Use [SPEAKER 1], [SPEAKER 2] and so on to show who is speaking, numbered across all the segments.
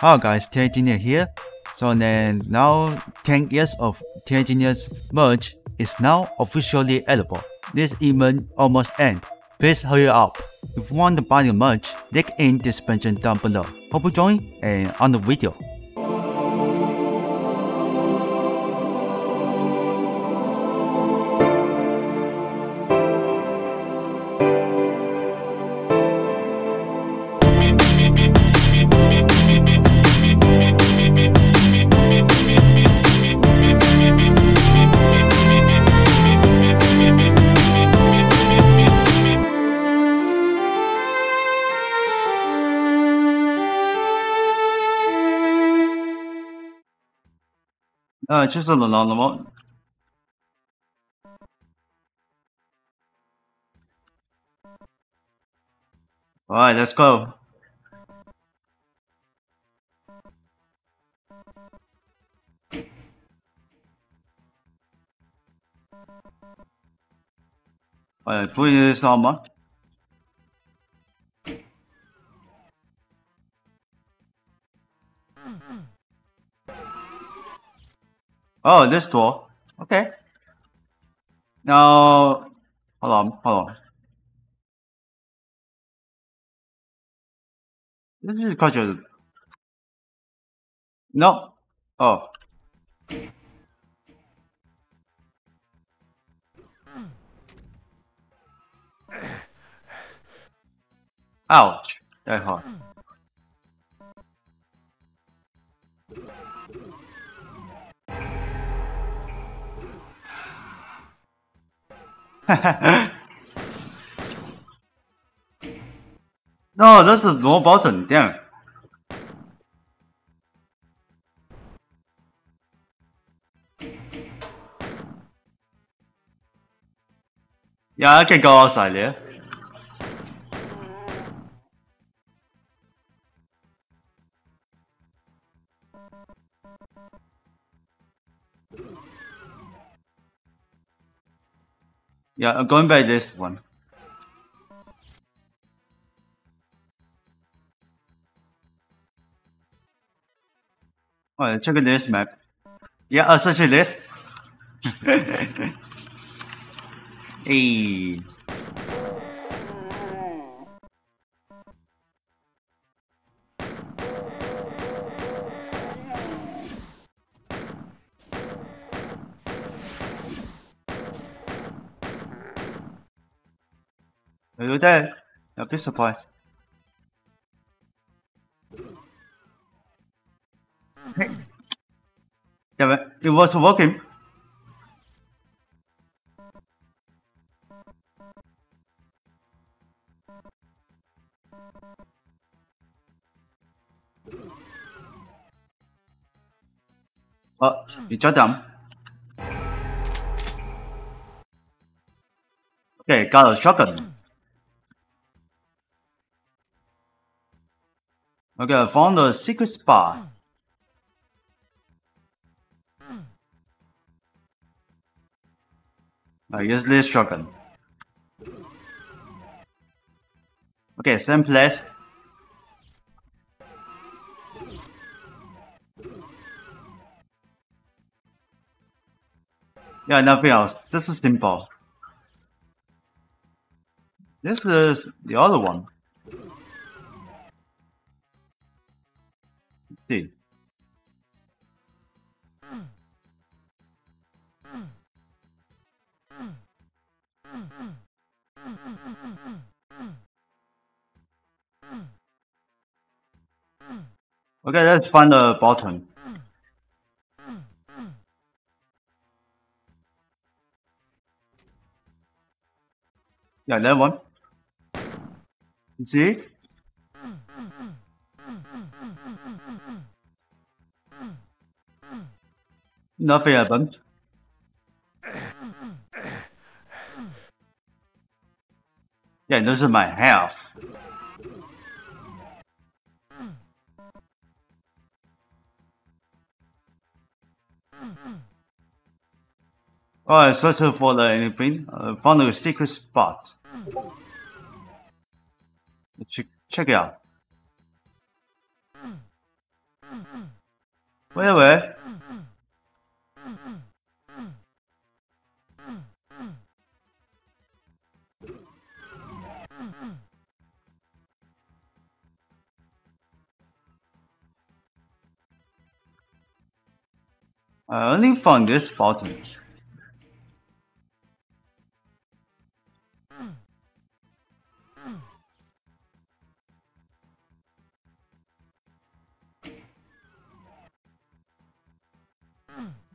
[SPEAKER 1] Hi guys, Terengineer here. So then now 10 years of Terengineer's merge is now officially available. This event almost end. Please hurry up. If you want to buy the merch, link in description down below. Hope you join and on the video. 呃，就是冷了了吗？Alright, let's go. Alright, put this on吗 ？Oh, this door. Okay. Now, hold on, hold on. This is a... No. Oh. Ouch. That hurt. No, this is no button, damn. Yeah, I can go outside there. Yeah, I'm going by this one. Oh, check this map. Yeah, uh, especially this. hey. You there? I'll be surprised. Yeah, but it was working. Oh, you shut down. Okay, got a shotgun. Okay, I found the secret spot. I use this shotgun. Okay, same place. Yeah, nothing else. This is simple. This is the other one. See. Okay, let's find the bottom. Yeah, that one. You see it? Nothing happened. Yeah, this is my health. Alright, searching for the anything. Uh, found a secret spot. Check, check it out. 喂喂。I only found this bottom.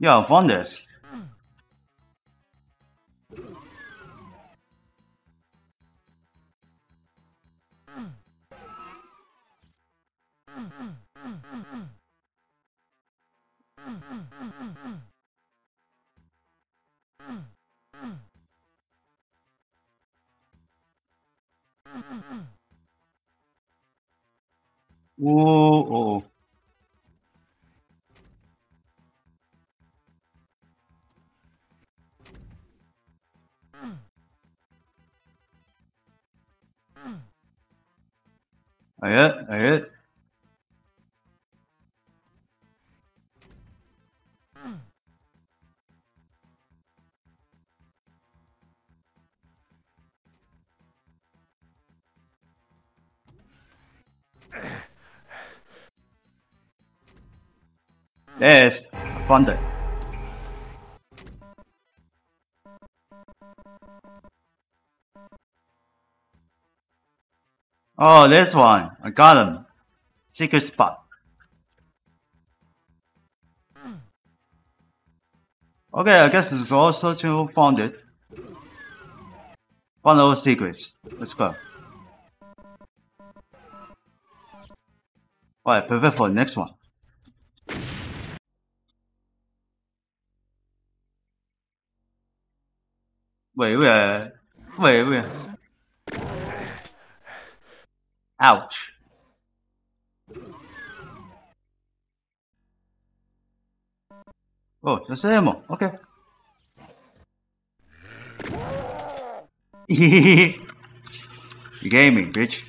[SPEAKER 1] Yeah, I found this. Whoa, Ayat, ayat. Yes, found it. Oh, this one. I got him. Secret spot. Okay, I guess this is all searching found it. Found all secrets. Let's go. Alright, perfect for the next one. Wait, wait, wait, wait. Ouch. Oh, that's ammo. Okay. you Gaming, bitch.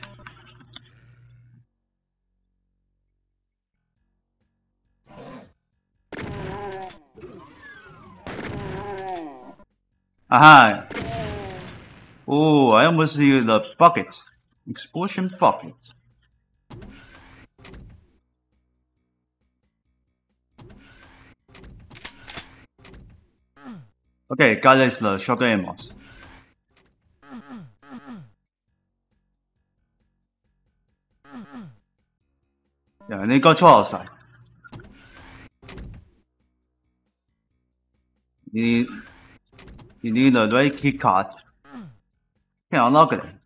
[SPEAKER 1] Aha. Oh, I almost see the bucket. Explosion bucket. Okay, got this the then go outside. You you need a right key card. Can unlock it.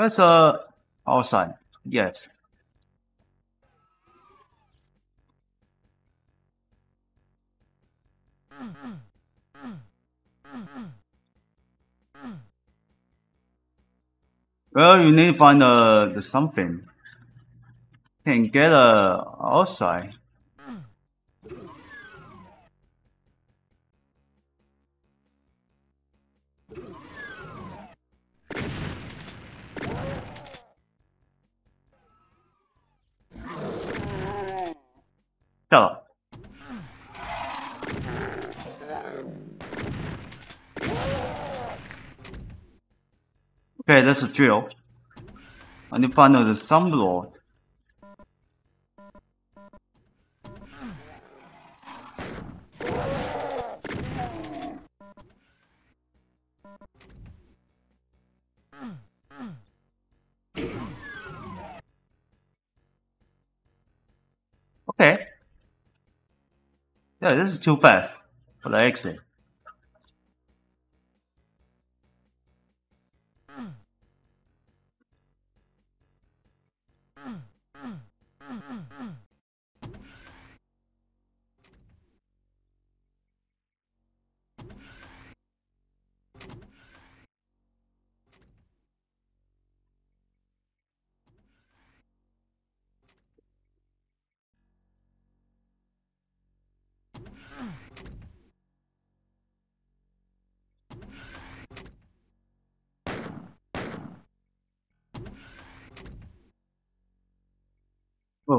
[SPEAKER 1] That's uh outside. Yes. Well, you need to find uh, the something. Can get uh, outside. Shut up. Okay, that's a drill. I need to find the. Okay. Yeah, this is too fast for the exit.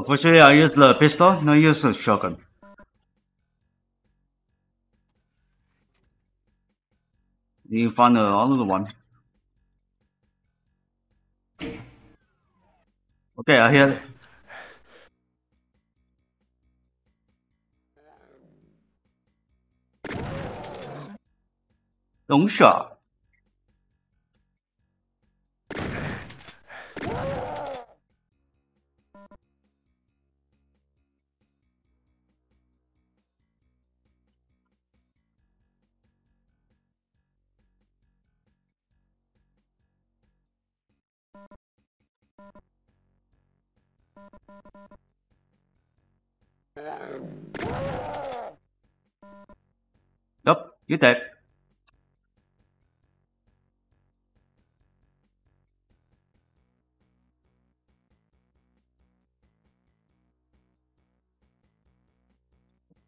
[SPEAKER 1] For I use the pistol, no use the shotgun. You found another one. Okay, I hear. Long shot.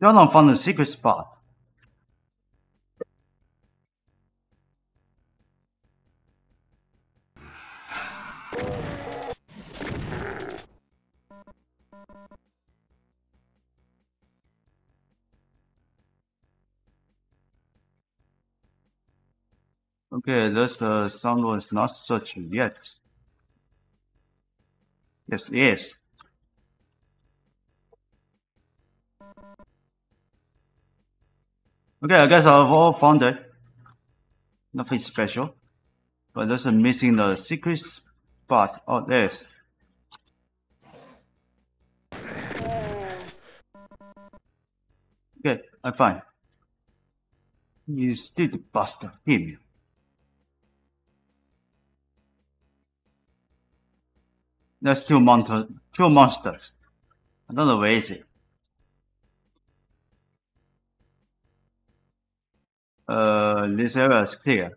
[SPEAKER 1] You're not found the secret spot. Okay, this uh, sound was not searched yet. Yes, yes. Okay, I guess I've all found it. Nothing special. But there's a missing the secret spot. Oh, there's. Okay, I'm fine. You still bust him. There's two monsters. Two monsters. I don't know where is it. Uh, this area is clear.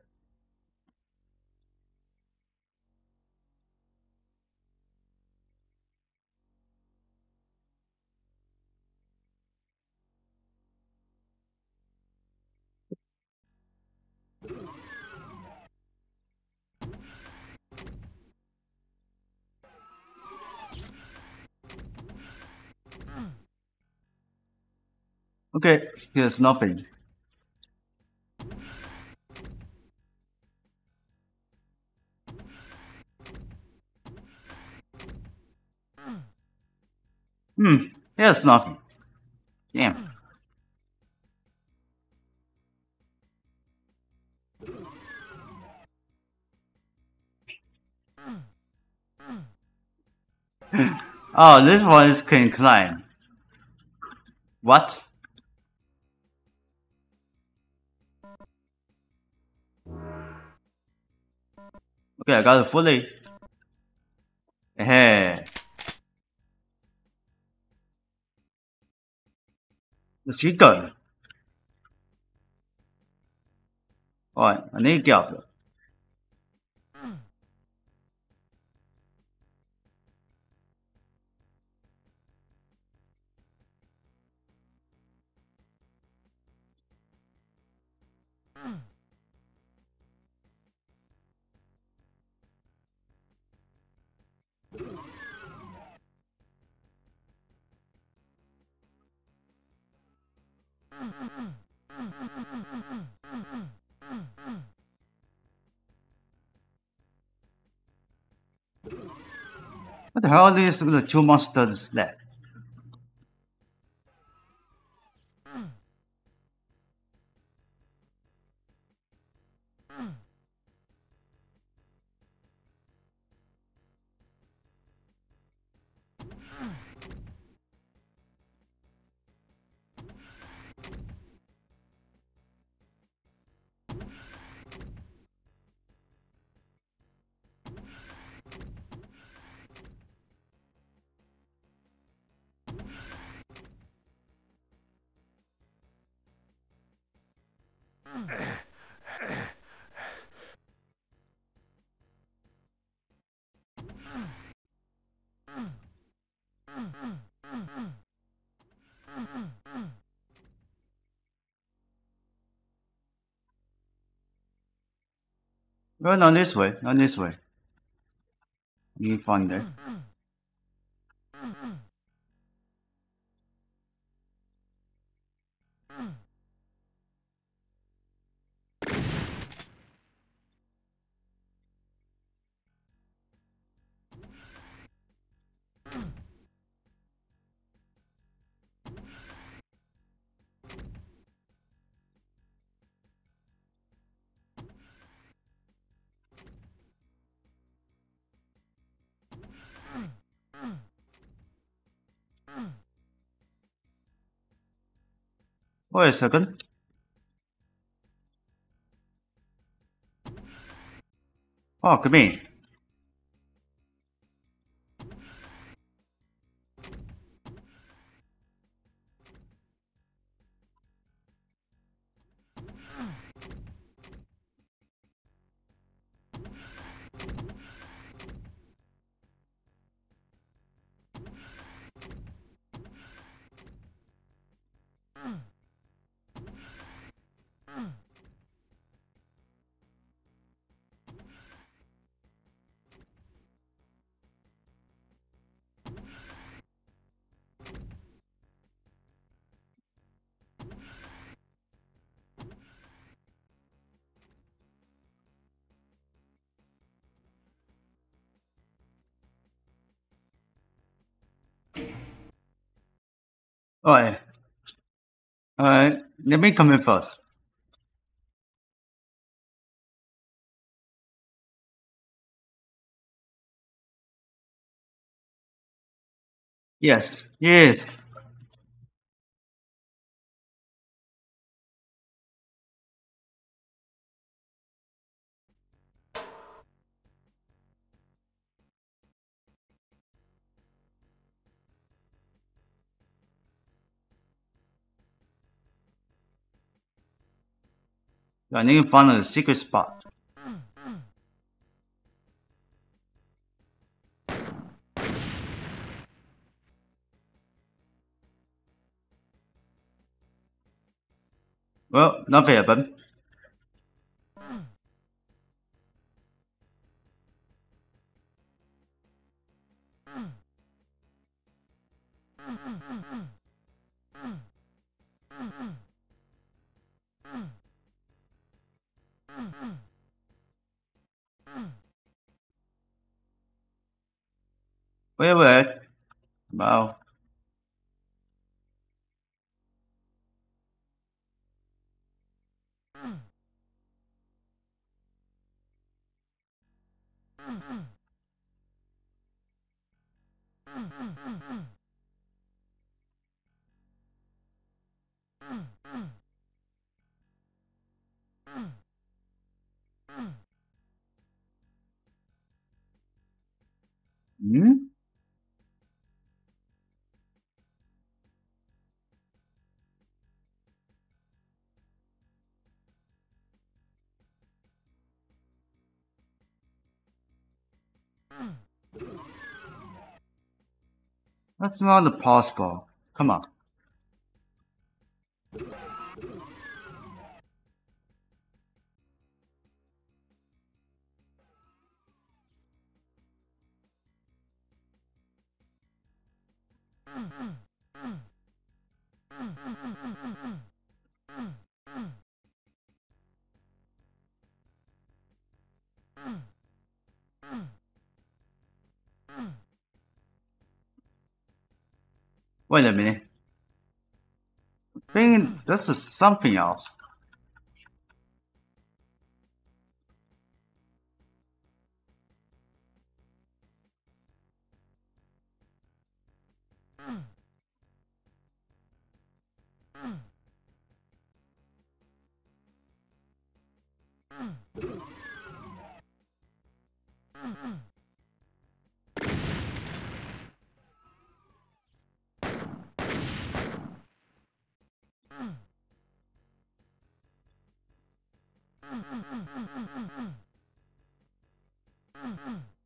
[SPEAKER 1] Okay, here's nothing. Hmm, here's nothing. Damn. oh, this one is can climb. What? Okay, I got it fully. Hey. The shotgun. Alright, I need What the hell is the two monsters left? No, not this way, not this way. You find it. A second. Oh, come in. Let me come in first. Yes, yes. I need to find a secret spot. Well, nothing happened. Wait, wait. That's not the possible. Come on. Wait a minute. I think this is something else. Mm-hmm. mm-hmm. mm-hmm. mm-hmm.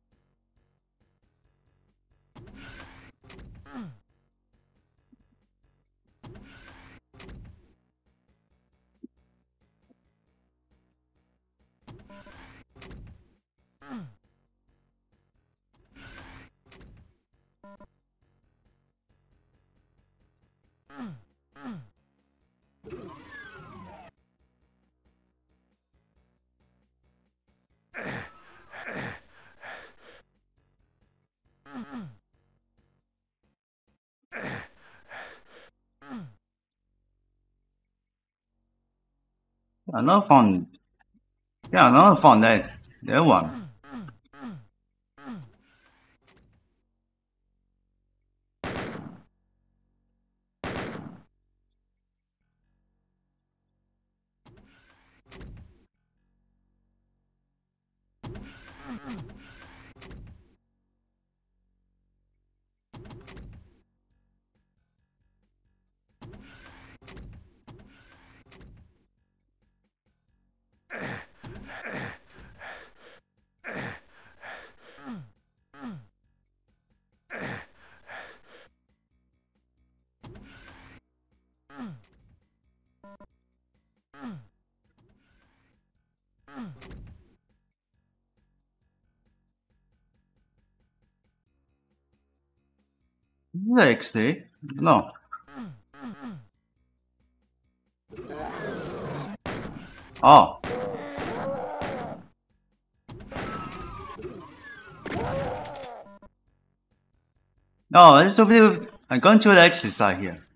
[SPEAKER 1] Another phone. Yeah, another phone that that one. XD? No. Oh. No, it's a bit. I'm going to the exercise here.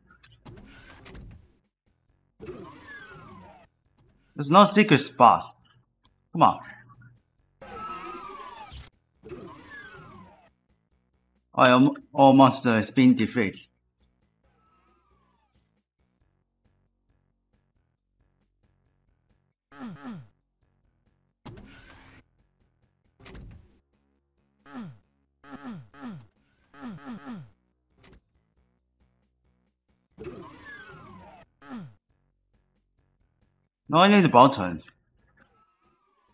[SPEAKER 1] There's no secret spot. Come on. I am all monster has uh, been defeated. No, I need buttons.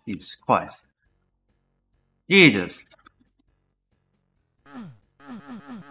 [SPEAKER 1] It's Christ. Jesus. Mm-hmm.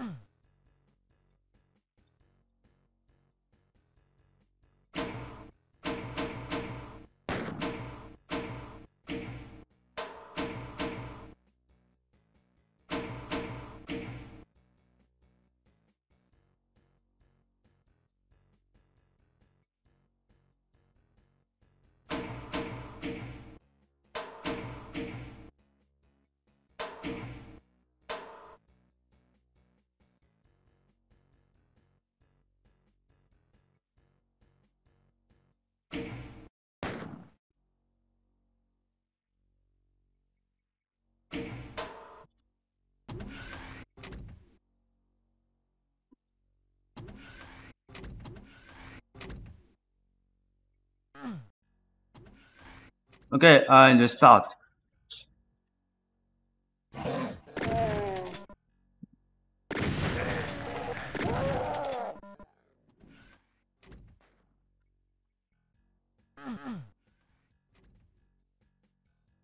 [SPEAKER 1] Okay, uh, and start.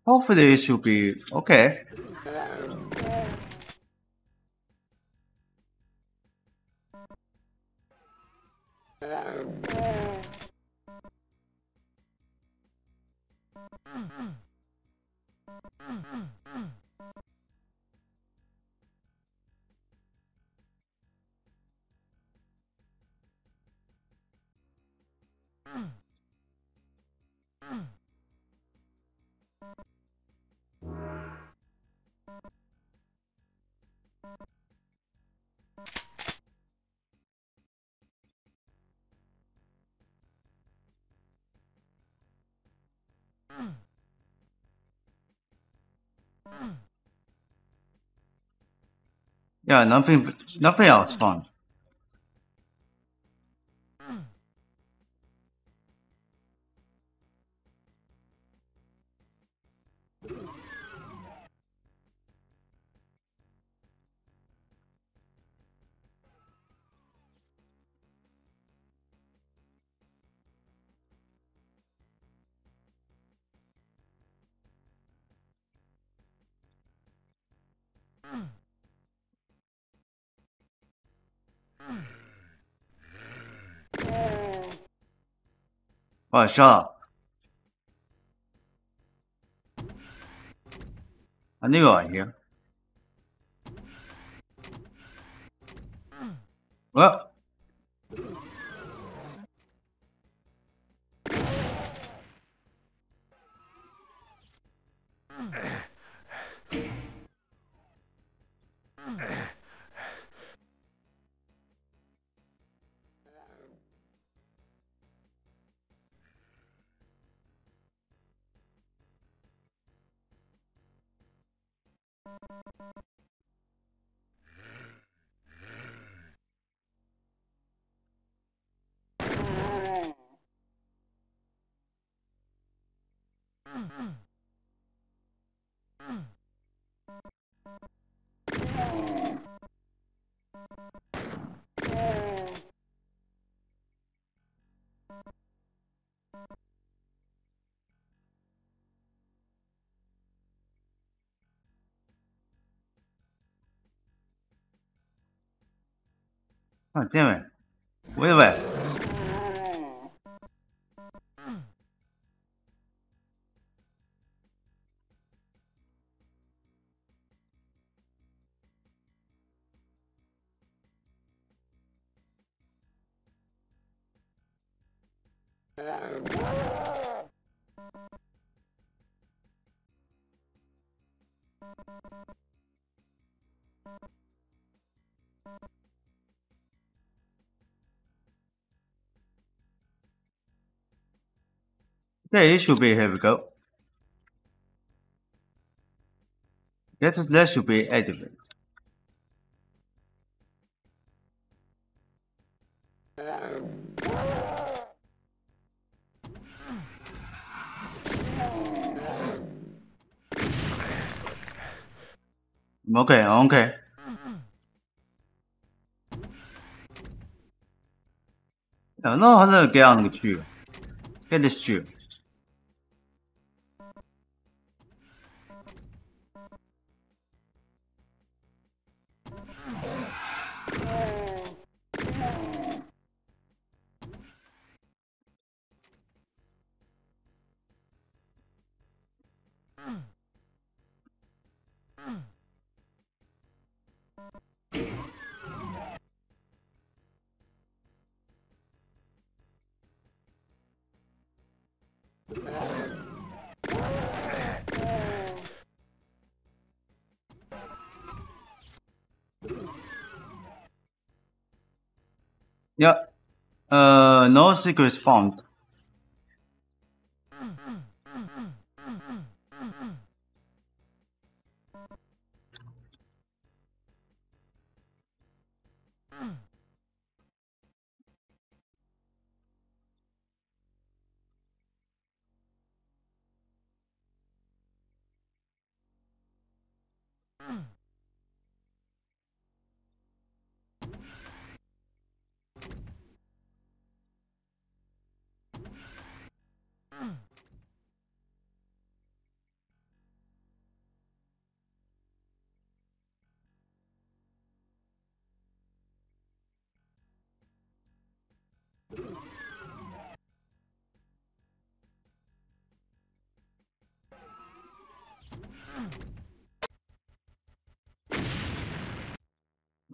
[SPEAKER 1] Hopefully it should be okay. Mm-hmm. Yeah, nothing, nothing else fun. Oh, shut up. I knew you were here. Mm-hmm. Oh, damn it. Wait, wait. Okay, it should be, here we go. That, that should be active. Okay, okay. Yeah, no, how to get on the tree? Get this tree. Yeah. Uh, no secrets found.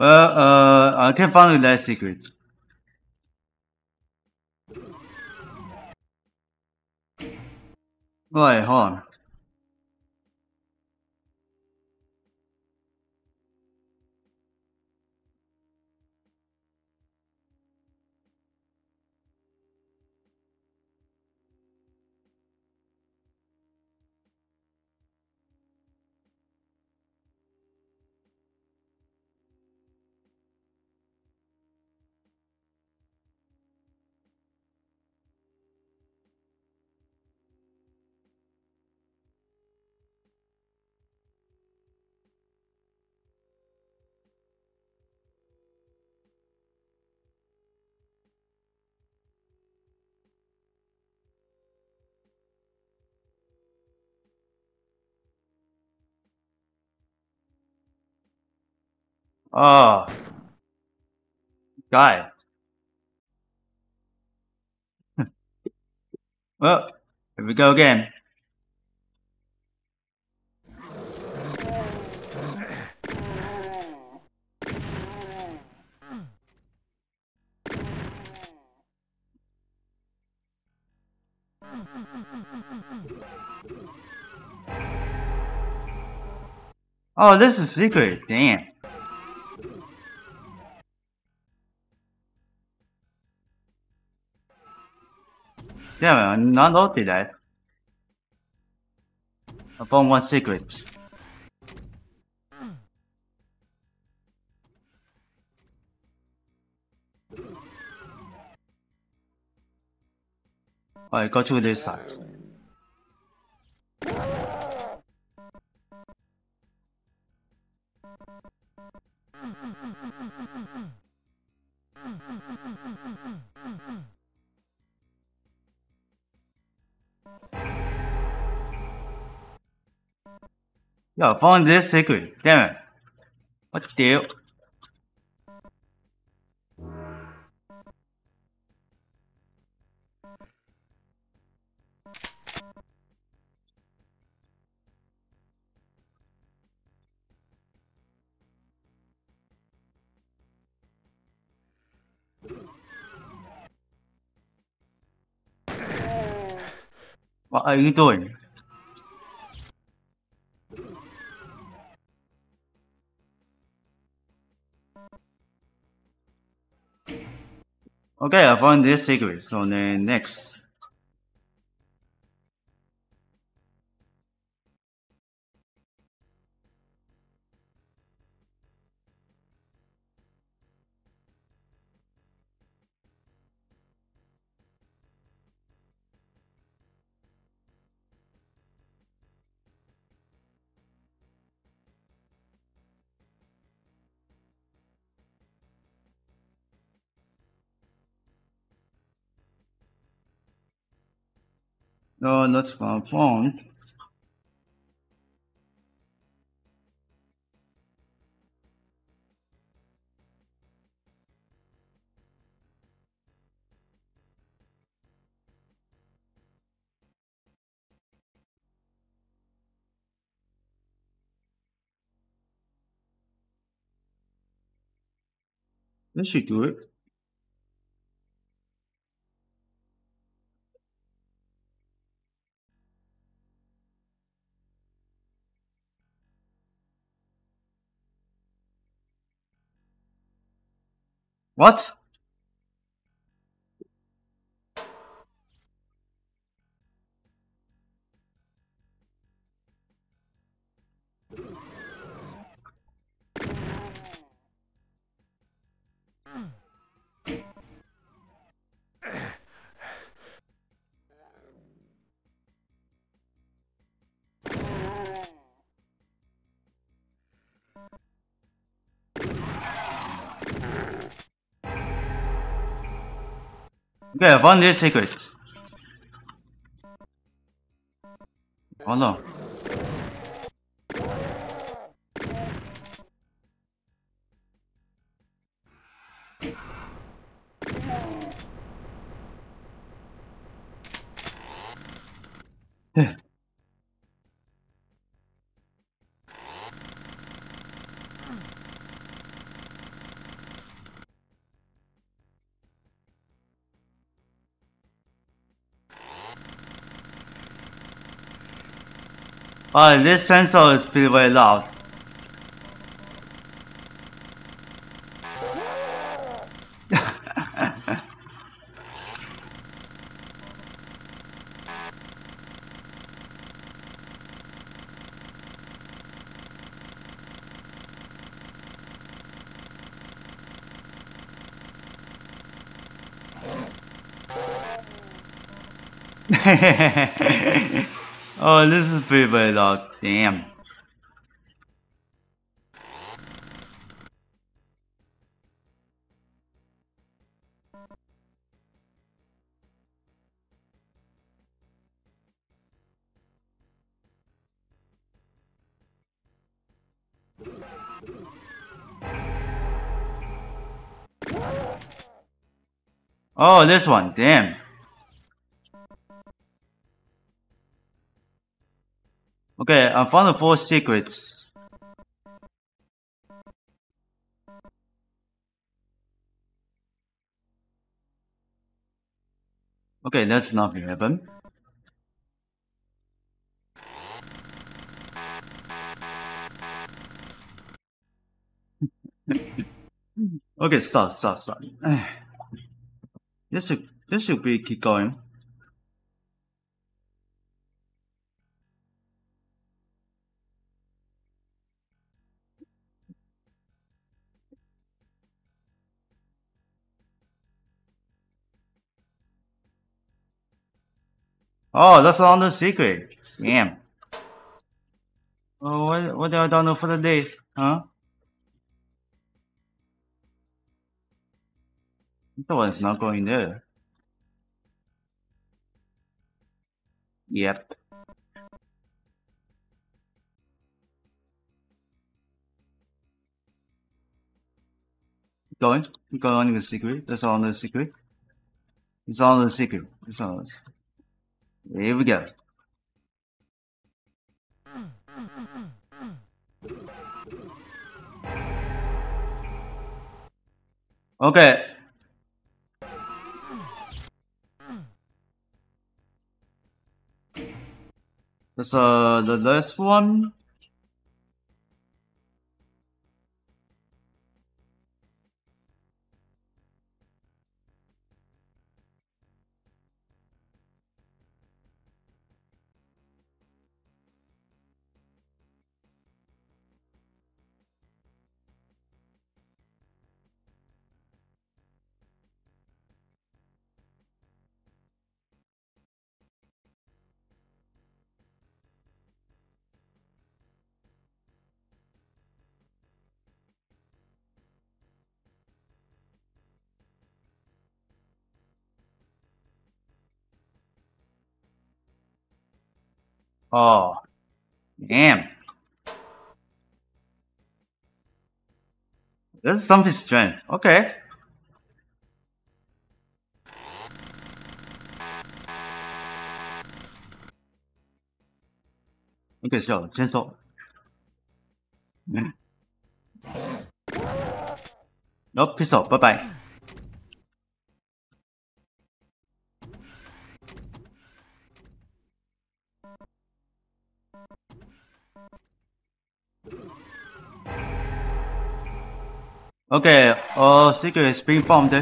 [SPEAKER 1] Uh, I can't find that secret. Wait, hold on. Oh. Guy. well, here we go again. Oh, this is secret. Damn. Yeah, not noted that. I found one secret. I go to this side. I found this secret. Damn it. What the? What are you doing? Okay, I found this secret. So then next. No, not found. Let's should do it. What? Okay, I found this secret. Hold Oh, this sensor is pretty very loud. oh, this is pretty very loud. Damn. Oh, this one. Damn. Okay, I found the four secrets. Okay, that's nothing happen. okay, start, start, start. This should, this should be keep going. Oh, that's another secret. Damn. Oh, what, what do I don't know for the day? Huh? That one's not going there. Yep. Going, going on the secret. That's all the secret. It's all the secret. It's all the secret. Here we go. Okay. That's uh the last one. Oh, damn. This is something strange. Okay. Okay, sure. Cancel. Nope, peace out. Bye bye Okay, uh, secret is being found.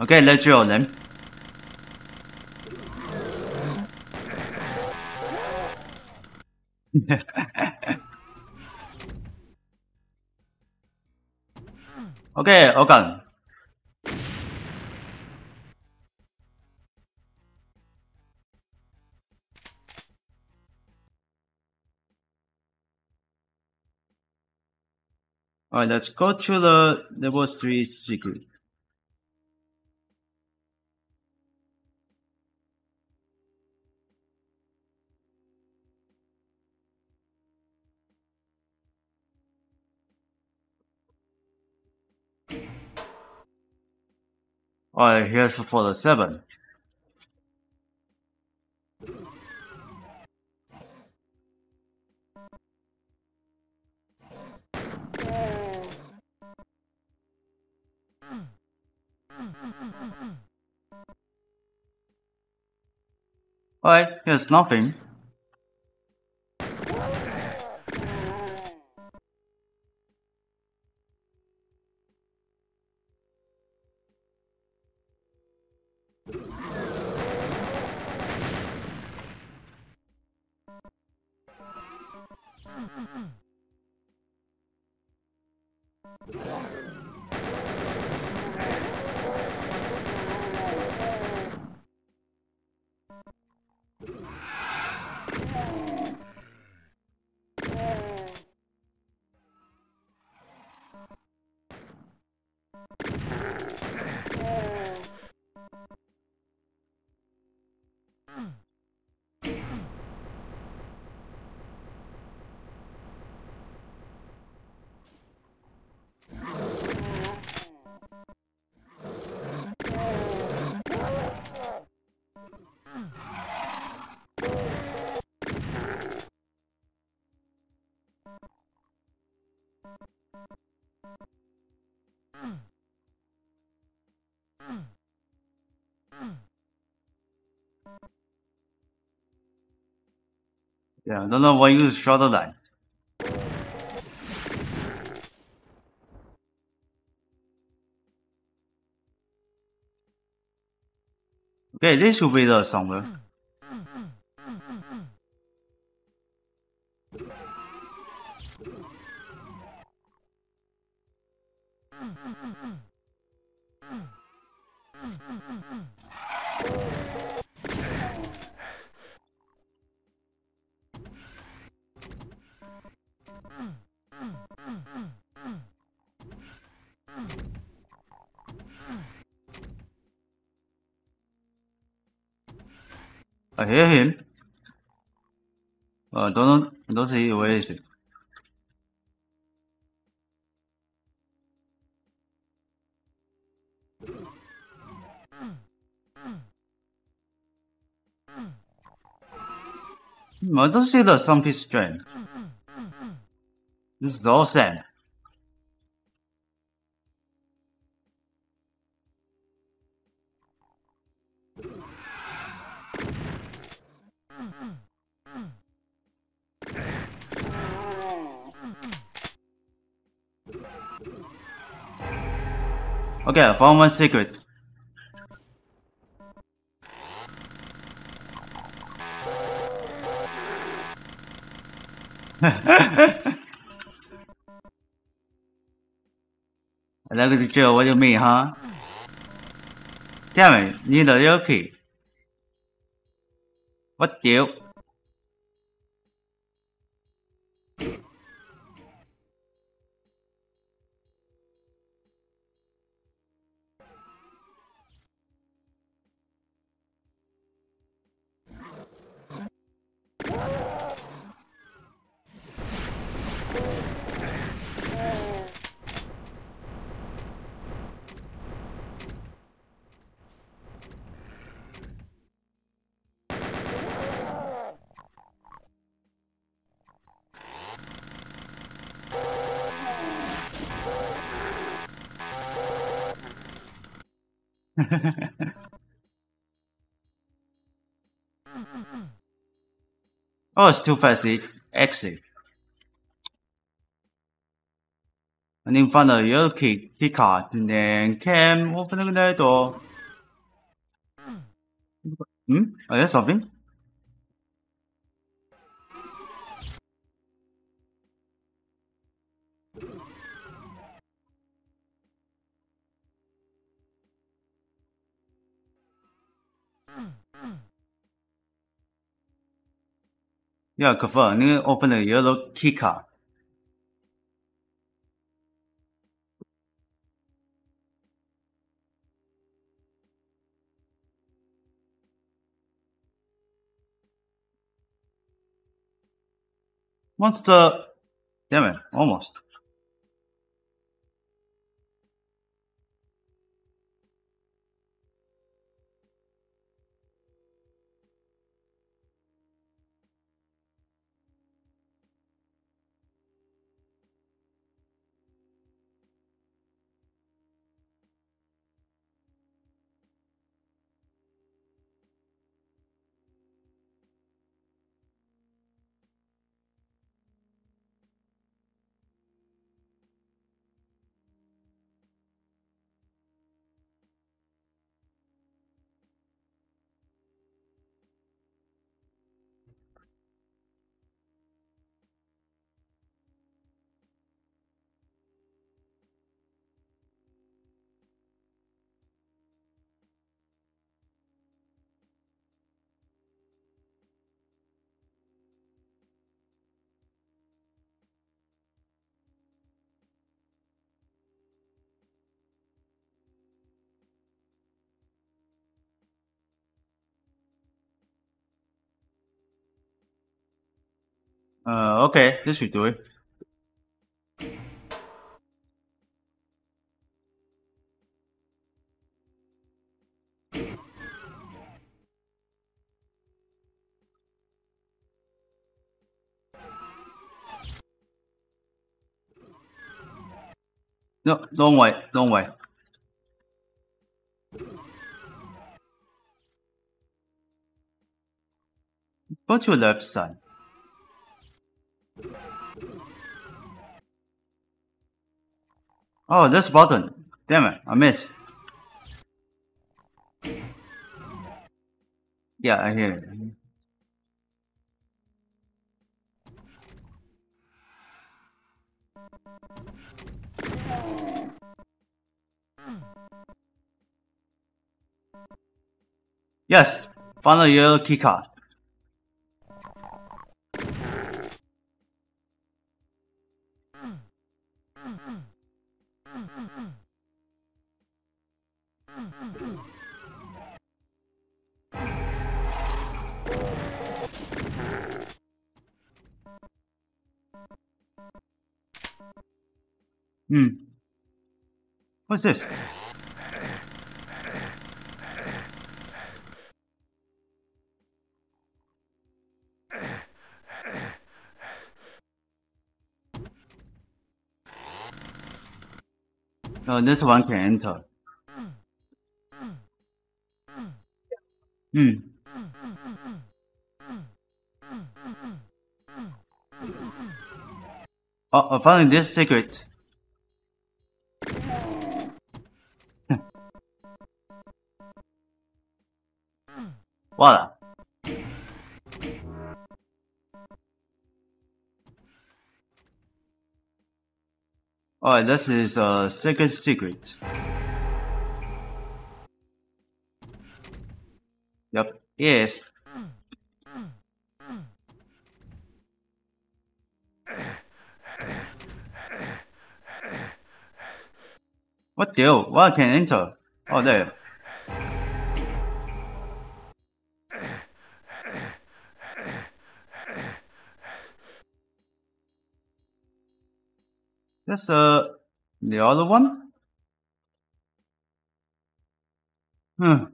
[SPEAKER 1] Okay, let's drill then. okay. Alright, let's go to the level 3 secret. Alright, here's for the 7. Alright, here's nothing. Yeah, don't know why you use shorter line. Okay, this should be the somewhere. Hear him. Uh, don't don't see where is it. Hmm, I don't see the something strange. This is all sand. Okay, I found one secret. I like to chill, what do you mean, huh? Damn it, need a real key. What deal? Oh, it's too fast. It's exit. And in front of your key, key card, and then can open the door. Hmm? Are there something? Yeah, confirm. You open the yellow key card. What's the... Damn it, almost. Uh, okay, this should do it. No, don't wait, don't wait. Go to left side. Oh, this button. Damn it, I missed. Yeah, I hear it. Yes, found a yellow keycard. Hmm. What's this? Oh, this one can enter. Hmm. Oh, I found this secret. Voila. Alright, this is uh, a second secret. Yep, yes. What the hell? What can enter? Oh, there. That's uh the other one. Hmm.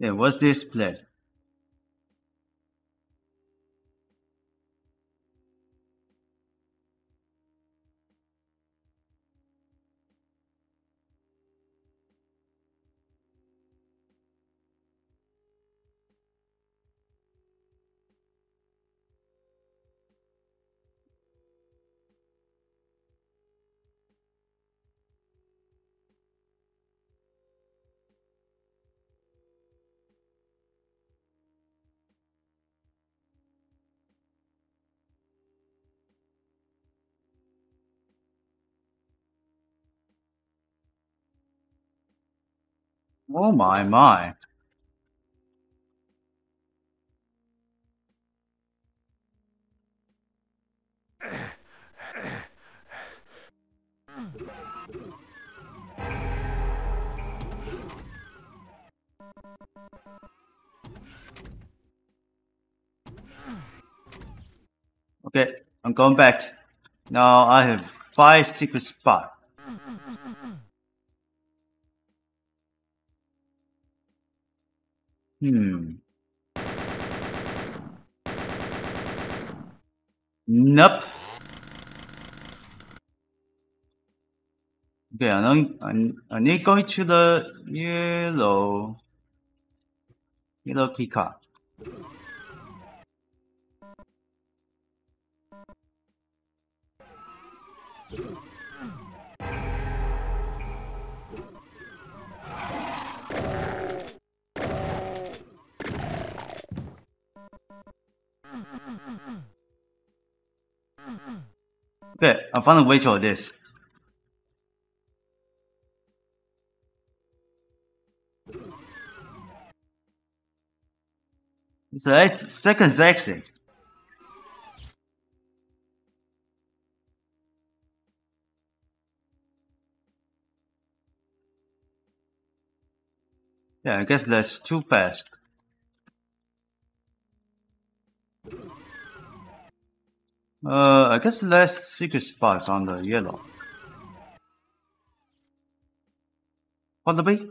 [SPEAKER 1] Yeah, what's this place? Oh my my. Okay, I'm going back. Now I have five secret spots. Hmm. Nope. Okay, I need, I need going to the yellow, yellow key card. Okay, I found a way to this. It's a second section. Yeah, I guess that's too fast. Uh, I guess last secret spots on the yellow. Possibly?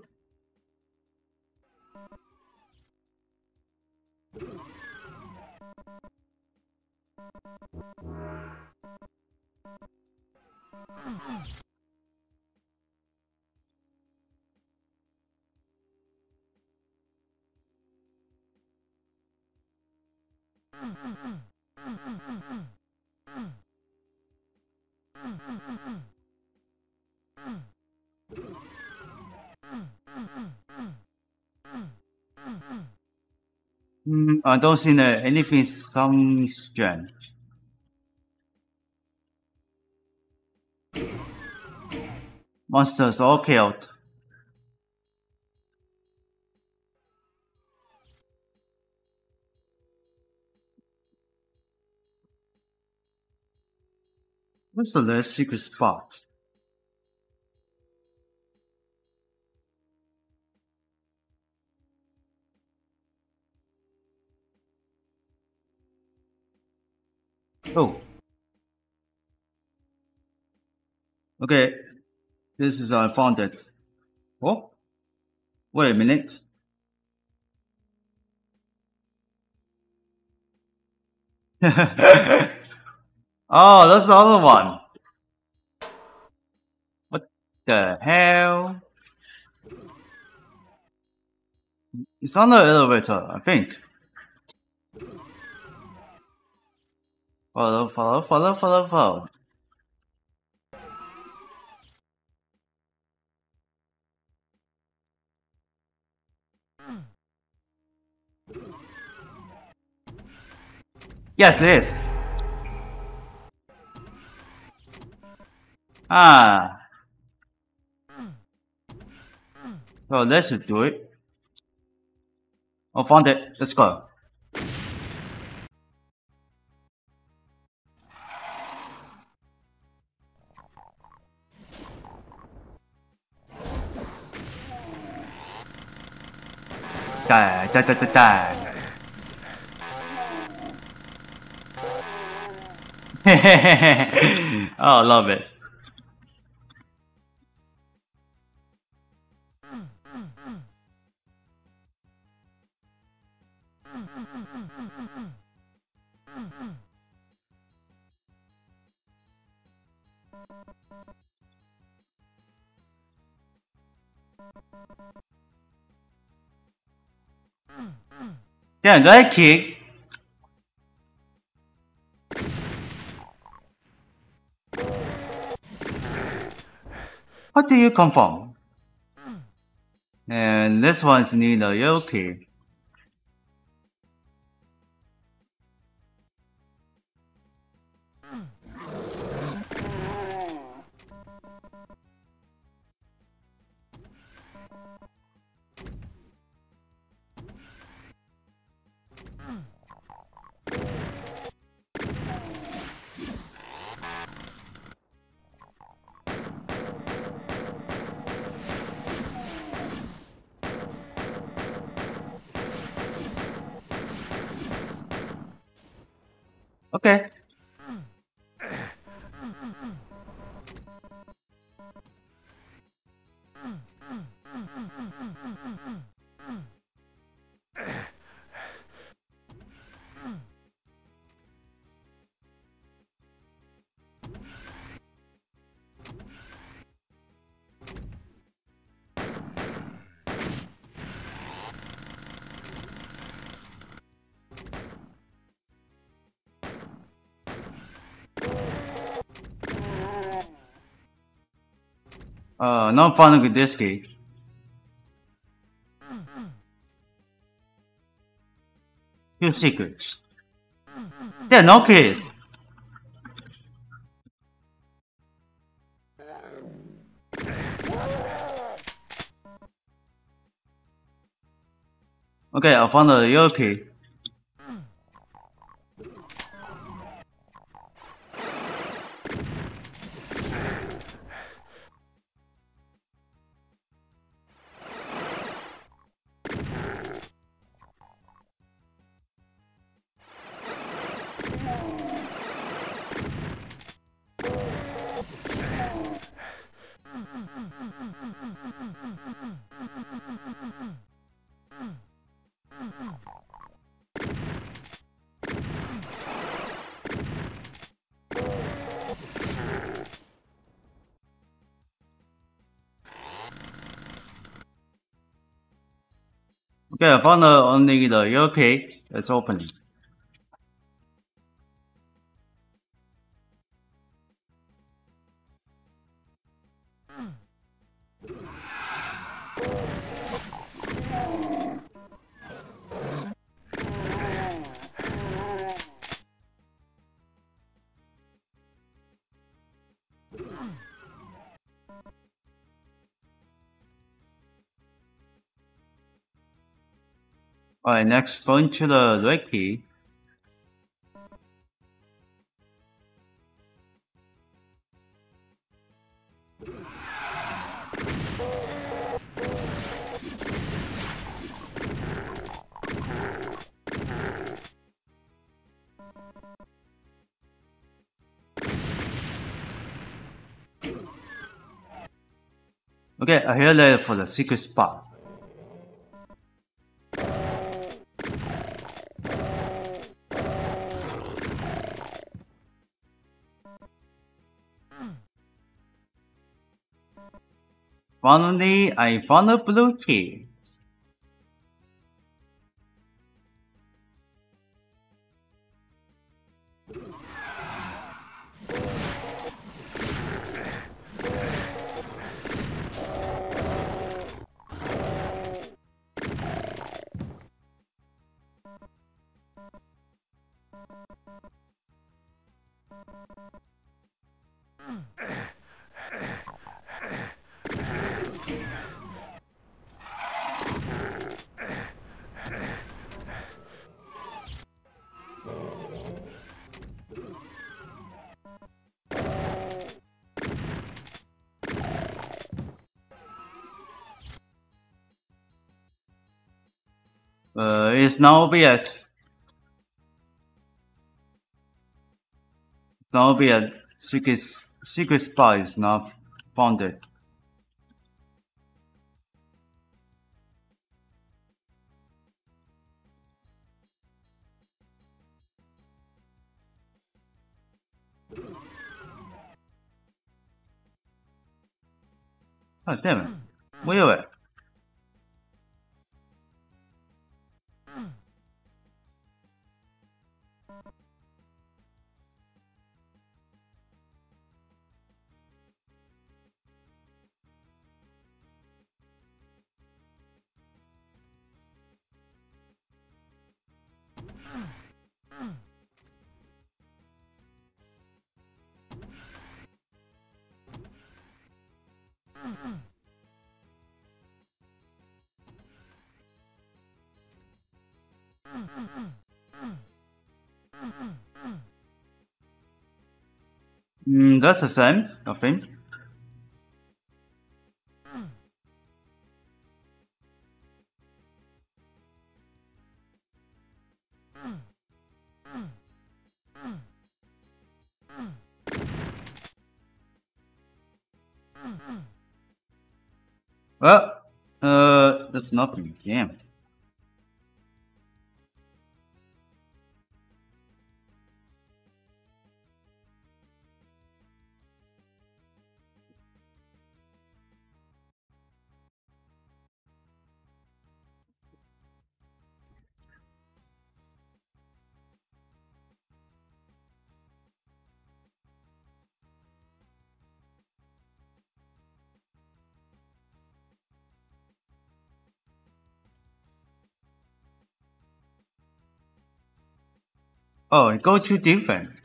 [SPEAKER 1] Mm, I don't see that anything sounds strange. Monsters all killed. What's the last secret spot? Oh. Okay. This is I found it. Oh. Wait a minute. oh, that's the other one. What the hell? It's on the elevator, I think. Follow, follow, follow, follow, follow. Yes, it is. Ah. So let's do it. Oh, found it. Let's go. Die, die, die, die, oh, love it. Yeah, that kick What do you come from? And this one's Nina Yoki. Okay. Uh, not fun with this key. Two secrets. There no keys. Okay, I found the yellow Okay, I found the only the key. It's opening. Alright, next going to the red key. Okay, I hear that for the secret spot. Finally, I found a blue key. Now yet. Now yet. Secret, secret spot is not founded. Oh, damn it. Wait a minute. That's the same, I think. Well, uh, that's nothing. Damn. Oh, go to different.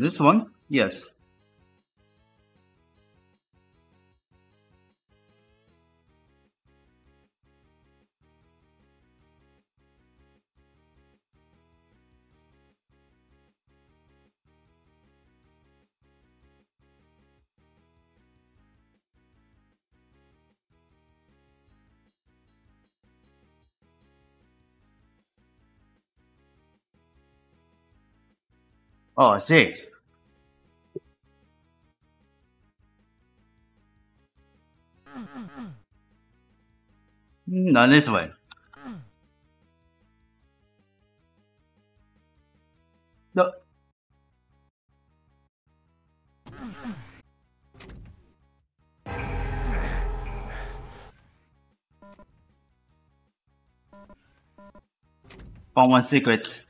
[SPEAKER 1] this one? Yes. Oh, I see. Not this way. No. Found one secret.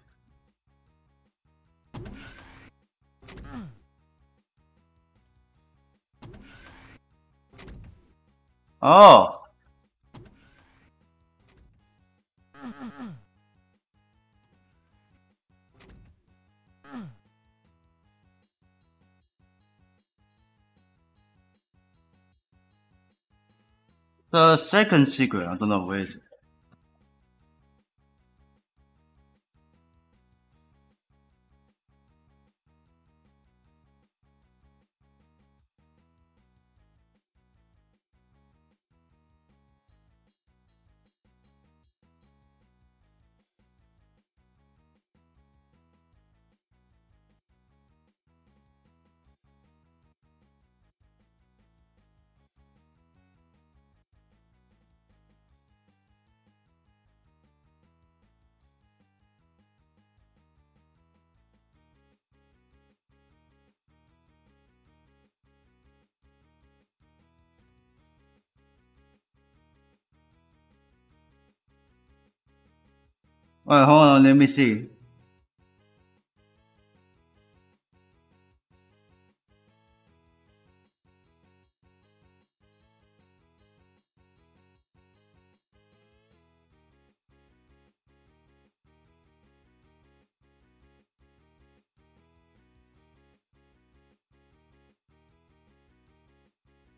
[SPEAKER 1] Oh. The second secret, I don't know where is it. Wait, hold on, let me see.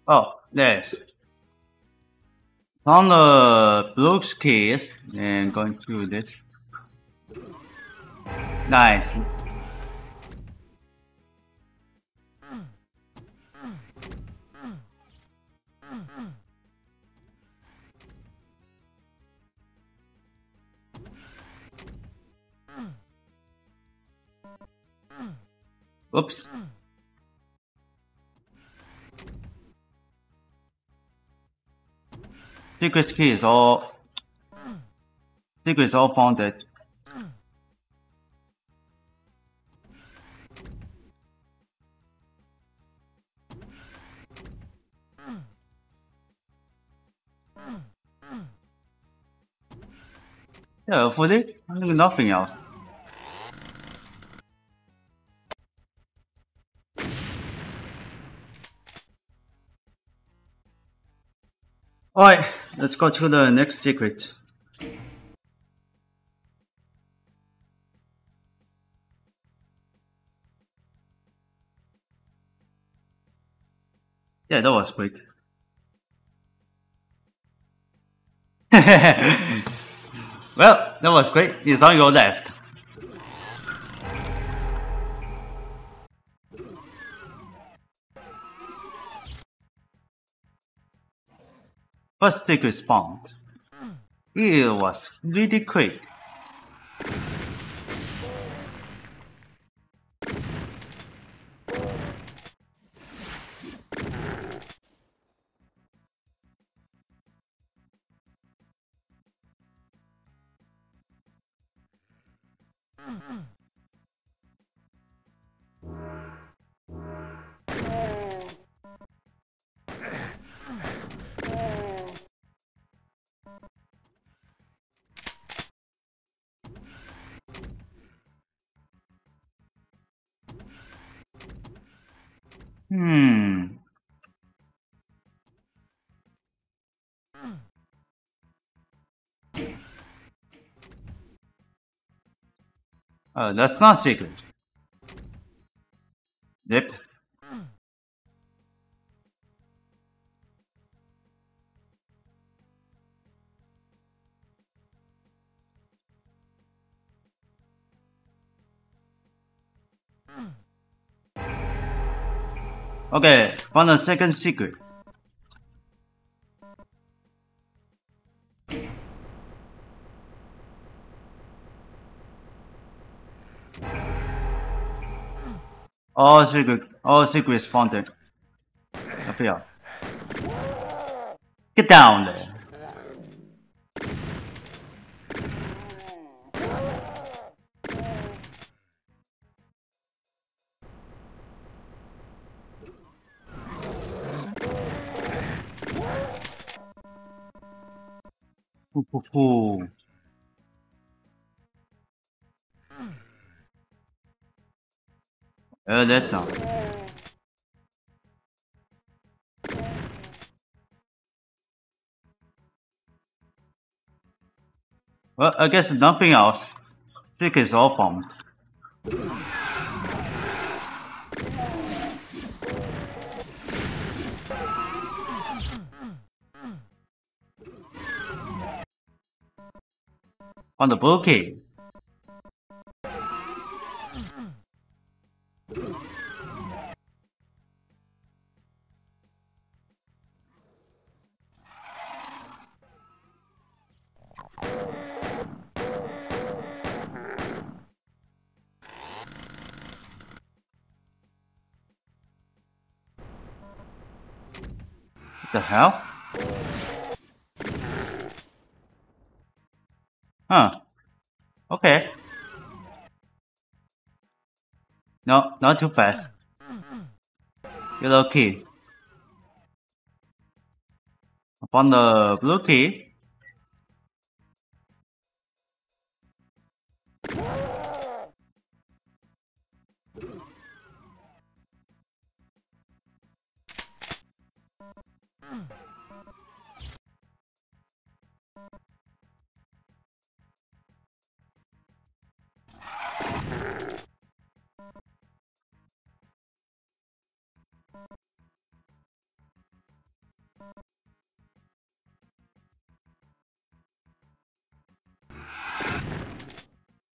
[SPEAKER 1] Oh, yes. On the Brooks keys and going through this. Nice. Oops. Secret key is all secret is all founded Yeah, hopefully, nothing else. Alright, let's go to the next secret. Yeah, that was quick. Well, that was great. It's on your left. First secret found. It was really quick. Oh, that's not secret. Yep. Okay, found the second secret. All secret, all secret responded. I feel. Get down there. Ooh, ooh, ooh. Uh, Sound. Well, I guess nothing else. Trick is all found. On the bouquet. Hell? Huh. Okay. No, not too fast. Yellow key. Upon the blue key.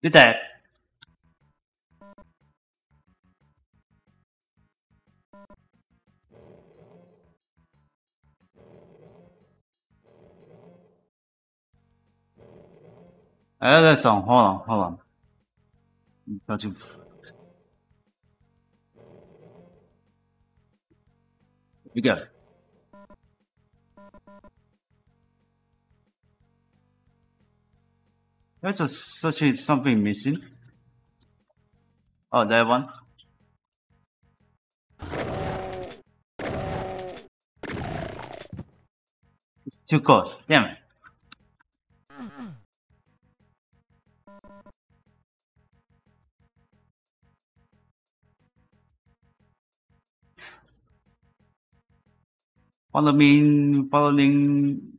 [SPEAKER 1] Did that. Another song. Hold on, hold on. Got. You go. There's a, such a something missing. Oh, that one. Too close. Damn it. Follow me, following.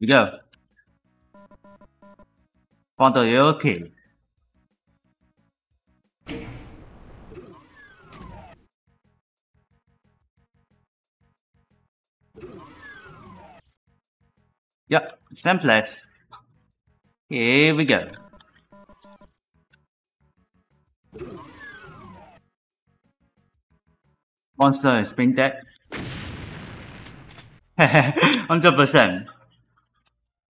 [SPEAKER 1] You go. Found the yellow key. Yep, same place. Here we go. Monster is being dead. Hundred percent.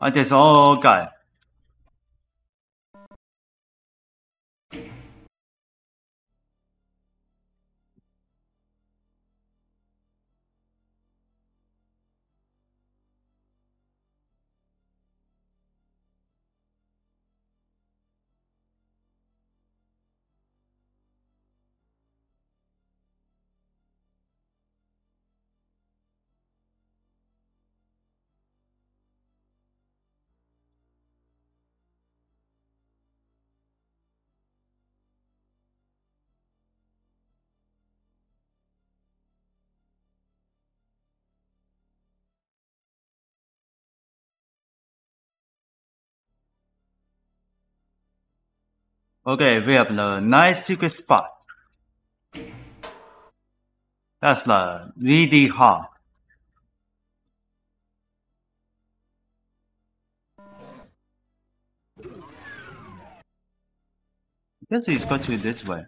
[SPEAKER 1] I just all guy. Okay, we have the nice secret spot. That's the hard. I guess it's got to this way.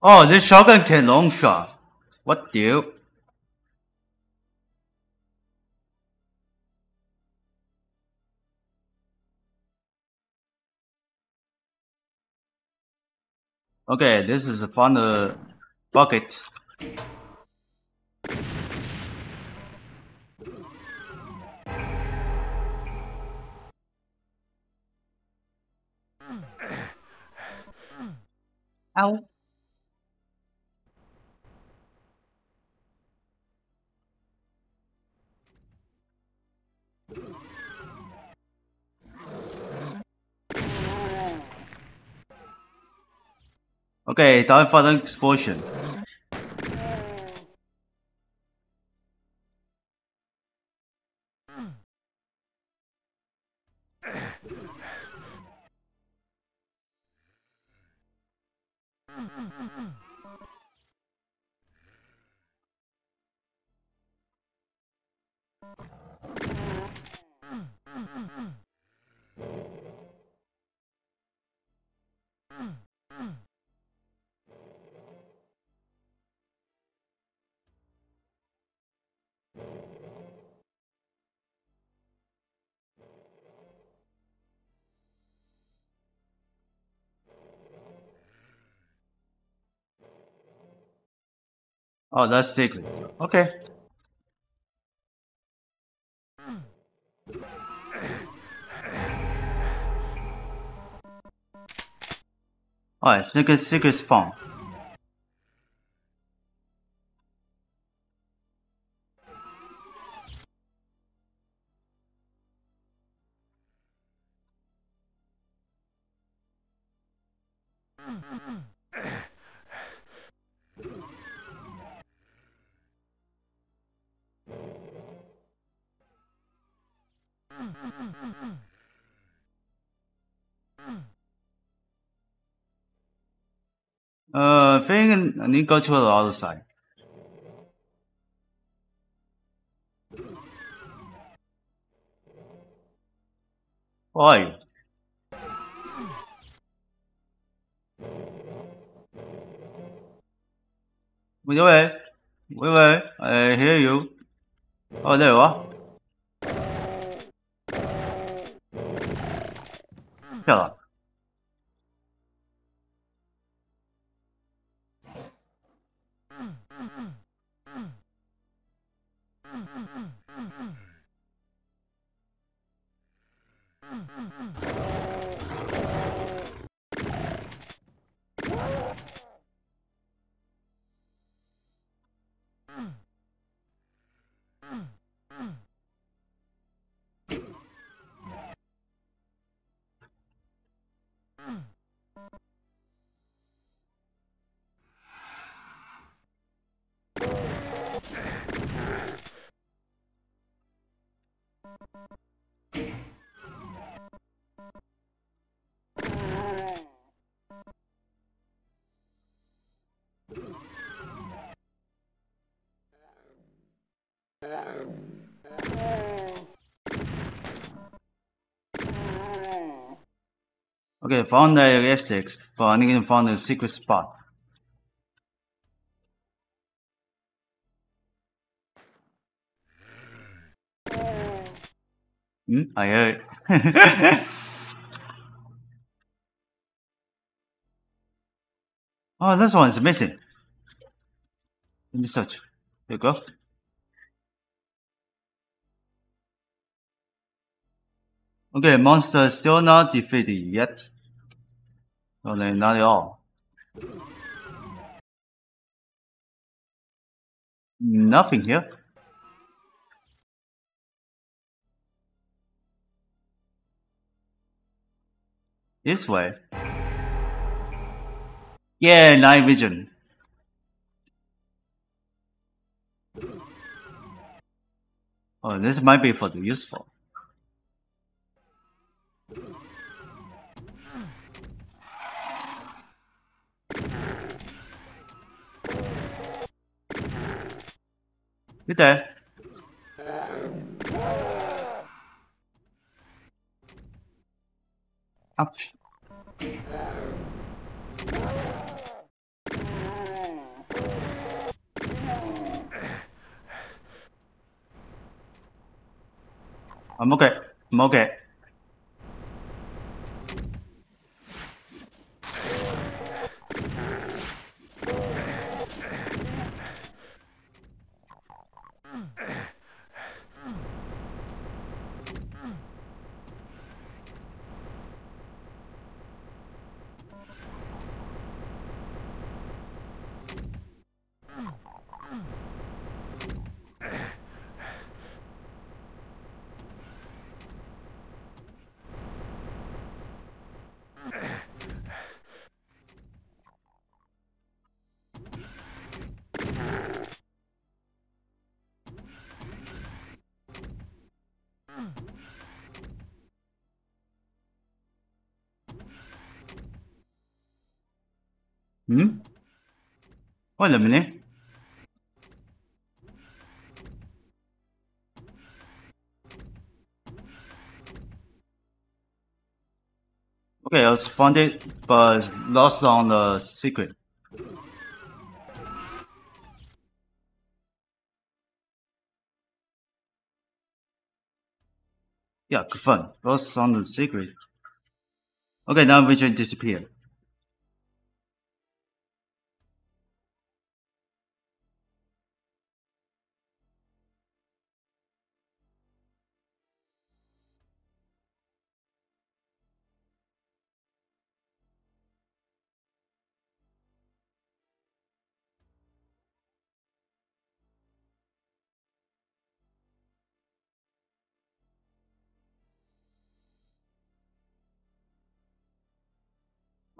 [SPEAKER 1] Oh, this shotgun can long shot. What the? Okay, this is a final bucket. Ow. Okay, time for the explosion. Oh, that's secret. Okay. Alright, secret secret found. Think I to go to the other side. Why? Wait, wait, wait, wait, I hear you. Oh, there you are. Shut up. Okay, found the F6, but I need to find the secret spot. Hmm, I heard. oh, this one is missing. Let me search. There you go. Okay, monster still not defeated yet. No, not at all. Nothing here. This way. Yeah, night vision. Oh, this might be for the useful. You there? Ouch. I'm okay. I'm okay. Wait a minute. Okay, I was found it, but lost on the secret. Yeah, good fun. Lost on the secret. Okay, now we should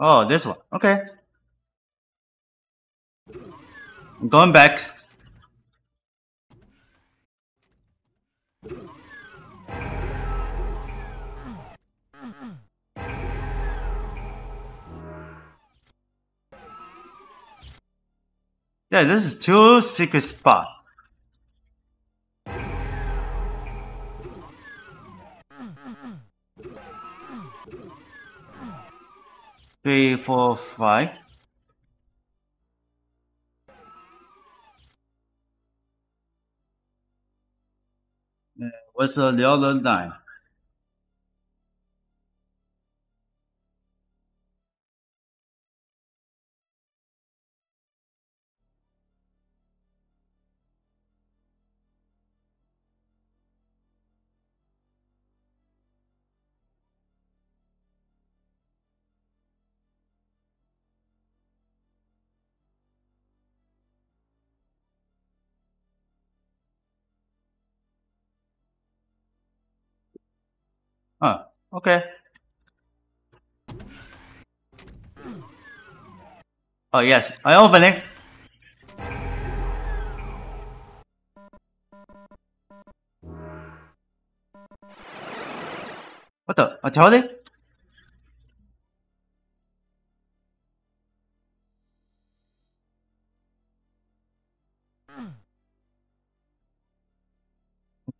[SPEAKER 1] Oh, this one. Okay. I'm going back. Yeah, this is two secret spot. Three, four, five. Uh, what's the other nine? Okay. Oh yes, I open it. What the? A Charlie?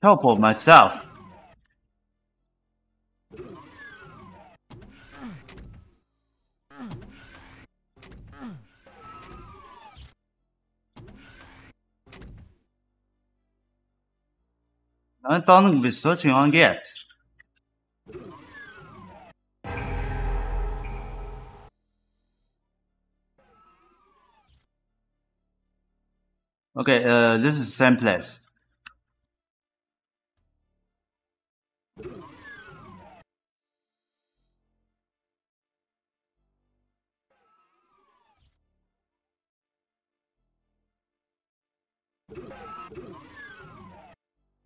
[SPEAKER 1] Teleport myself. I'm done with searching on yet. Okay, uh, this is the same place.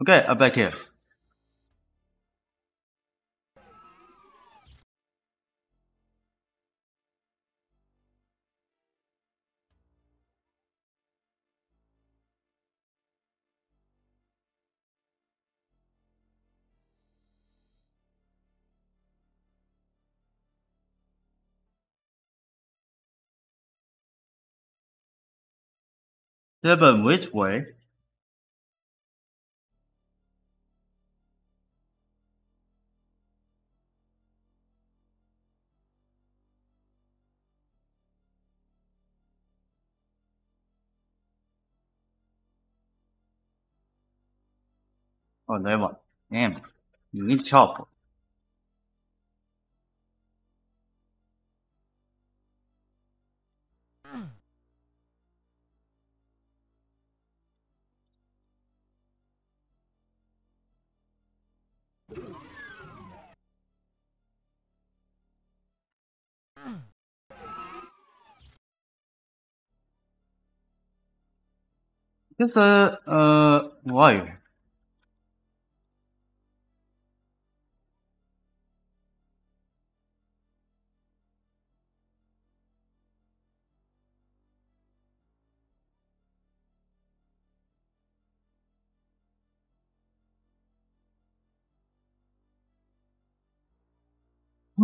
[SPEAKER 1] Okay, I'm back here. Seven which way? One. Damn. You need chop. Just uh uh why?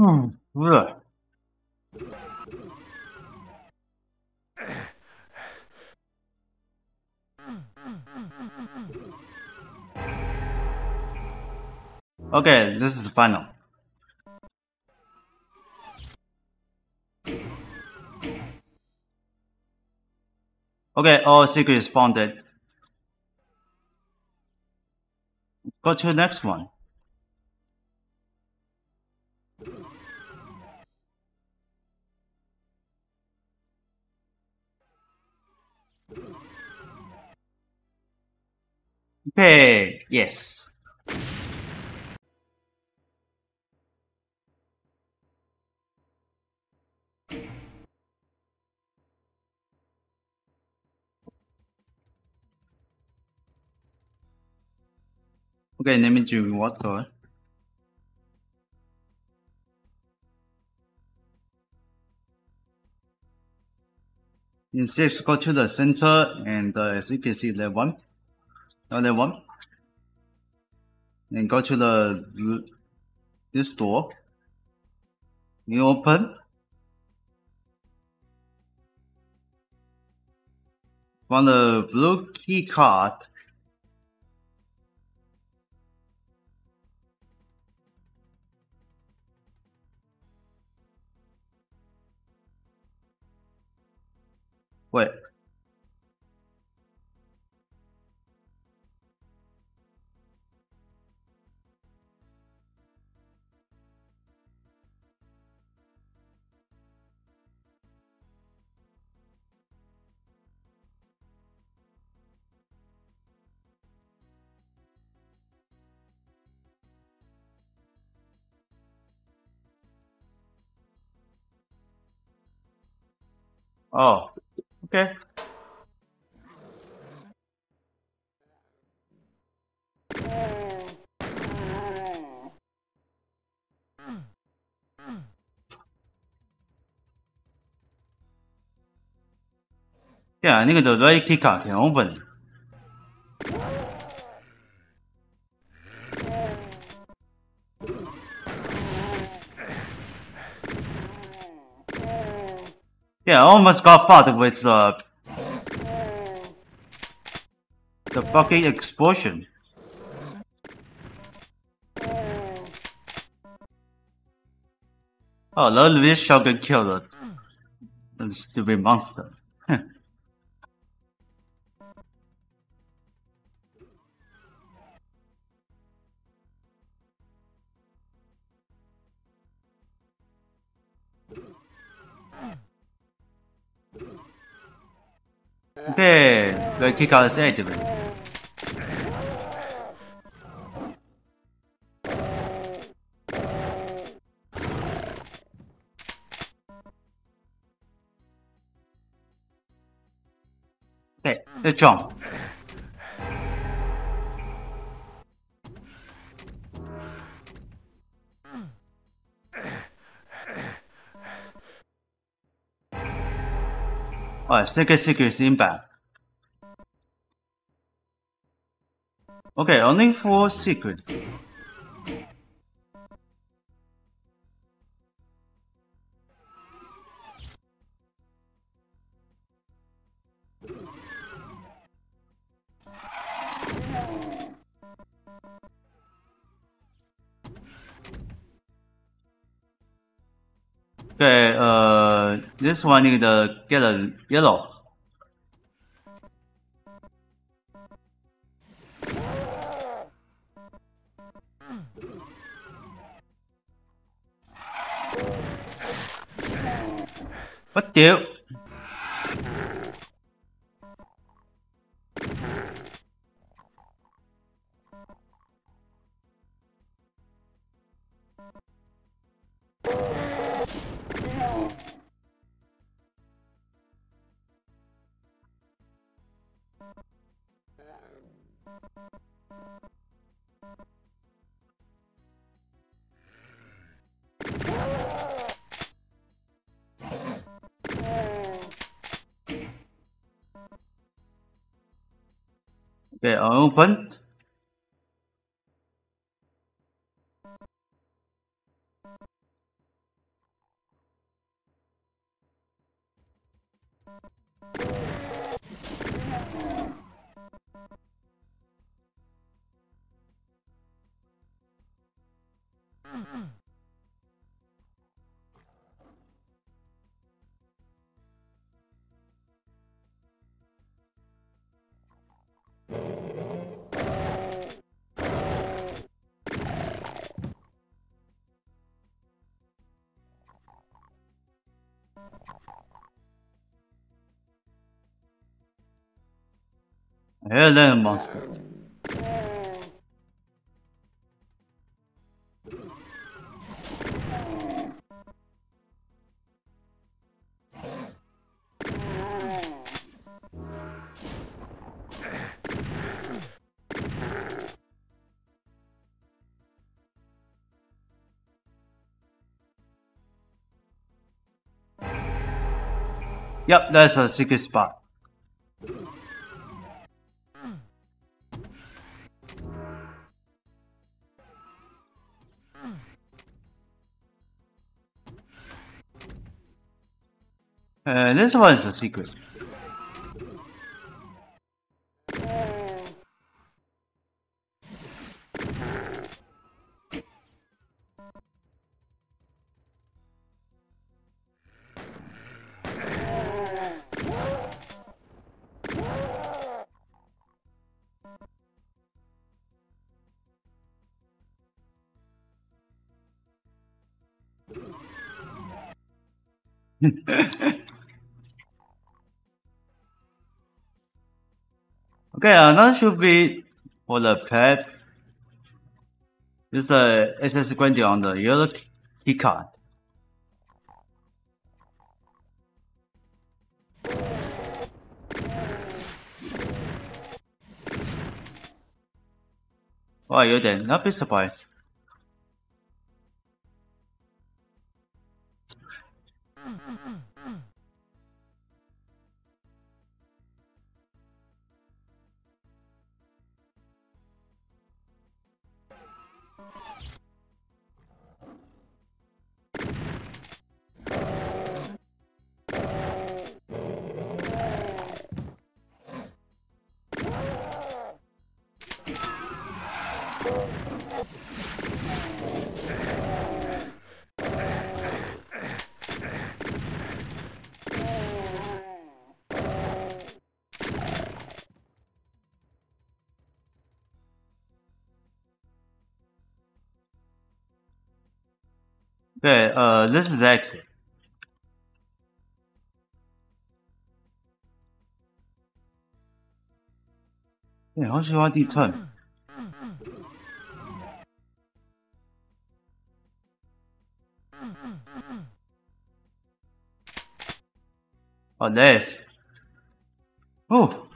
[SPEAKER 1] Hmm. Okay, this is final. Okay, all secrets found it. Go to the next one. Okay, yes. Okay, let me drink water. In six, go to the center, and uh, as you can see, level one, level one, and go to the this door. You open. From the blue key card, Wait. Oh, okay. Yeah, 那个的 right kick out can open. Yeah, I almost got fucked with the the fucking explosion. Oh, lol, this shotgun killed the stupid monster. Okay, the kick out is active. Okay, let's jump. Alright, second secret is inbound. Okay, only four secret. This one need to get a yellow. What the? Okay, open. Hello, monster. Yep, that's a secret spot. This one is a secret. okay, another should be for the pet. Is a SS granted on the yellow key card. Oh, wow, you're then not be surprised. 对，uh, this is exit. Yeah, how should turn? Oh, this. Oh.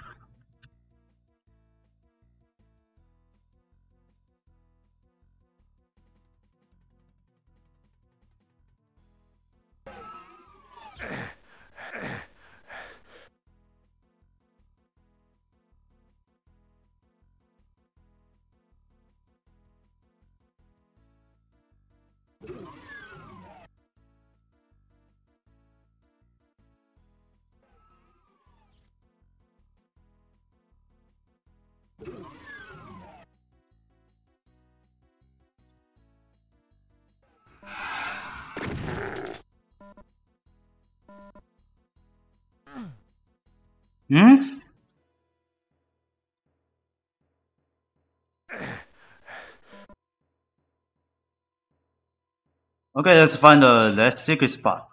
[SPEAKER 1] Okay, let's find the last secret spot.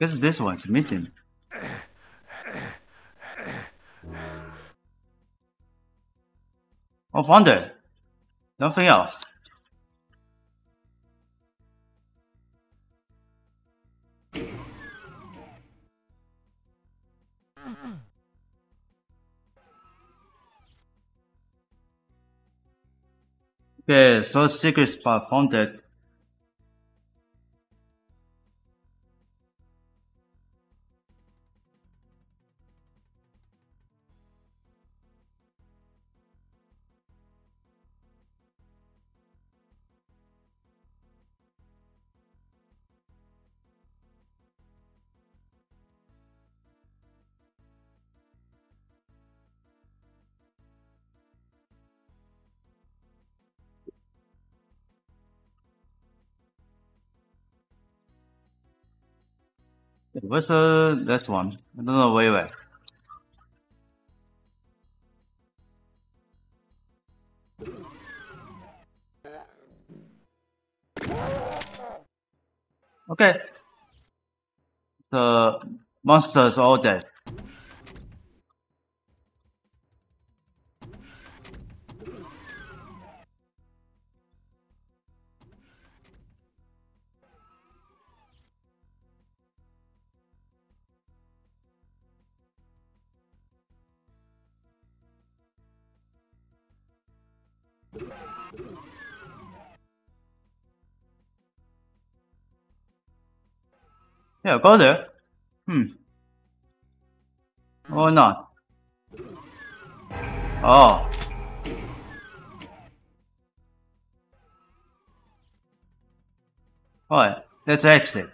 [SPEAKER 1] Guess this one's missing. Oh, found it. Nothing else. Okay, so secret spot Where's the last one? I don't know. Wait, wait. Okay. The monsters all dead. Yeah, go there. Hmm. Or not. Oh. Alright, let's exit.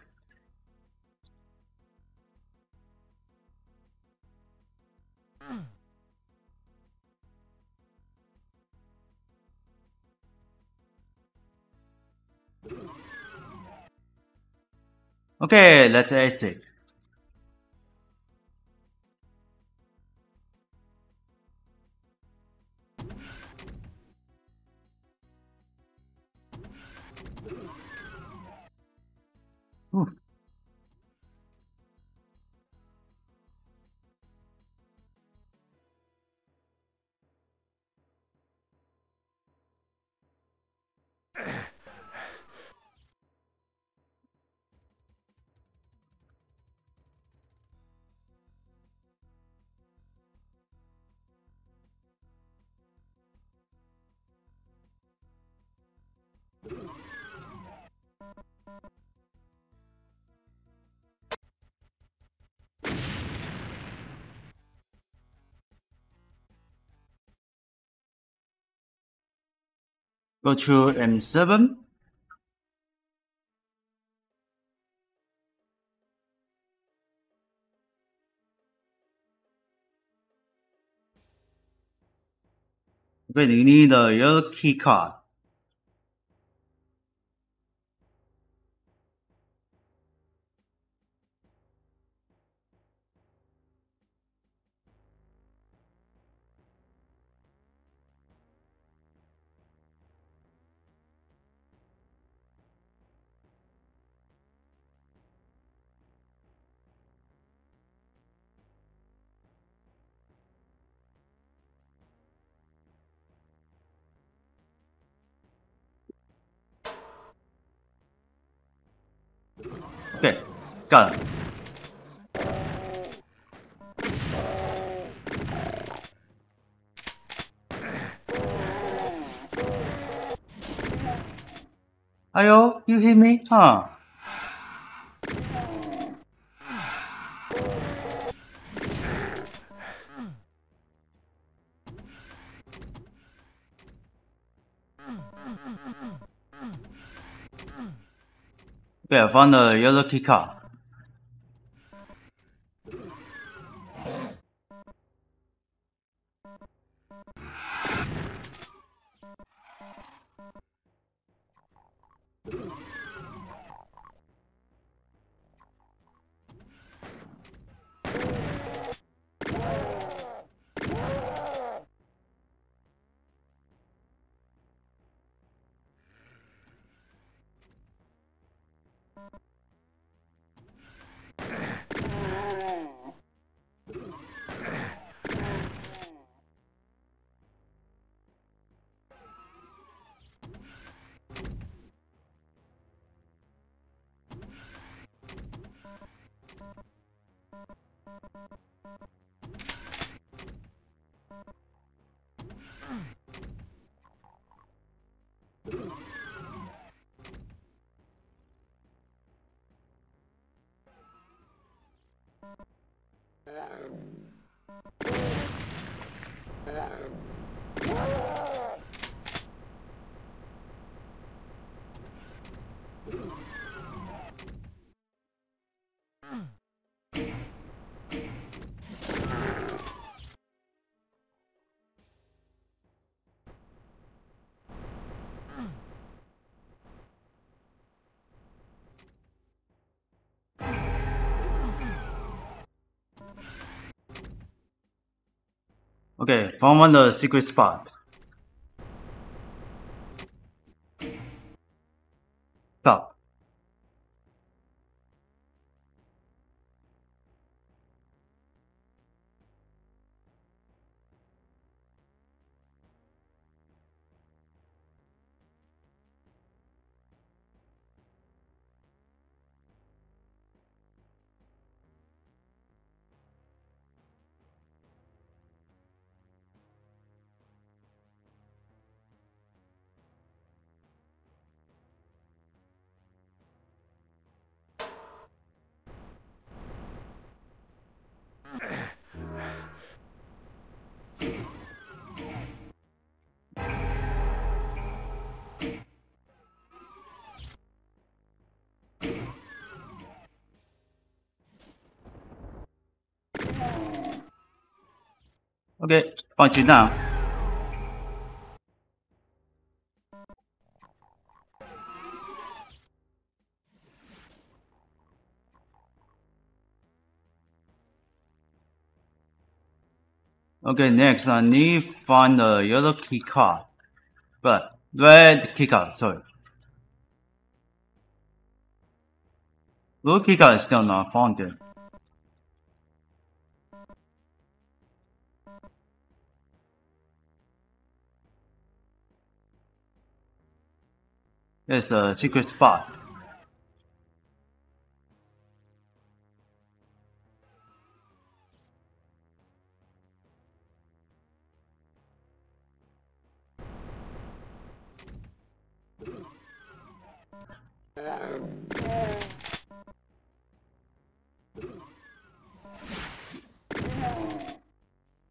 [SPEAKER 1] Okay, let's exit. Whew. Go to M7. Okay, you need a yellow key card. It. Ayo, you hear me? Huh? I found the yellow key card. Um... Okay, found one the secret spot. Okay, punch it down. Okay, next uh, I need find the yellow key card. But red key card, sorry. Blue key card is still not found yet. It's a secret spot.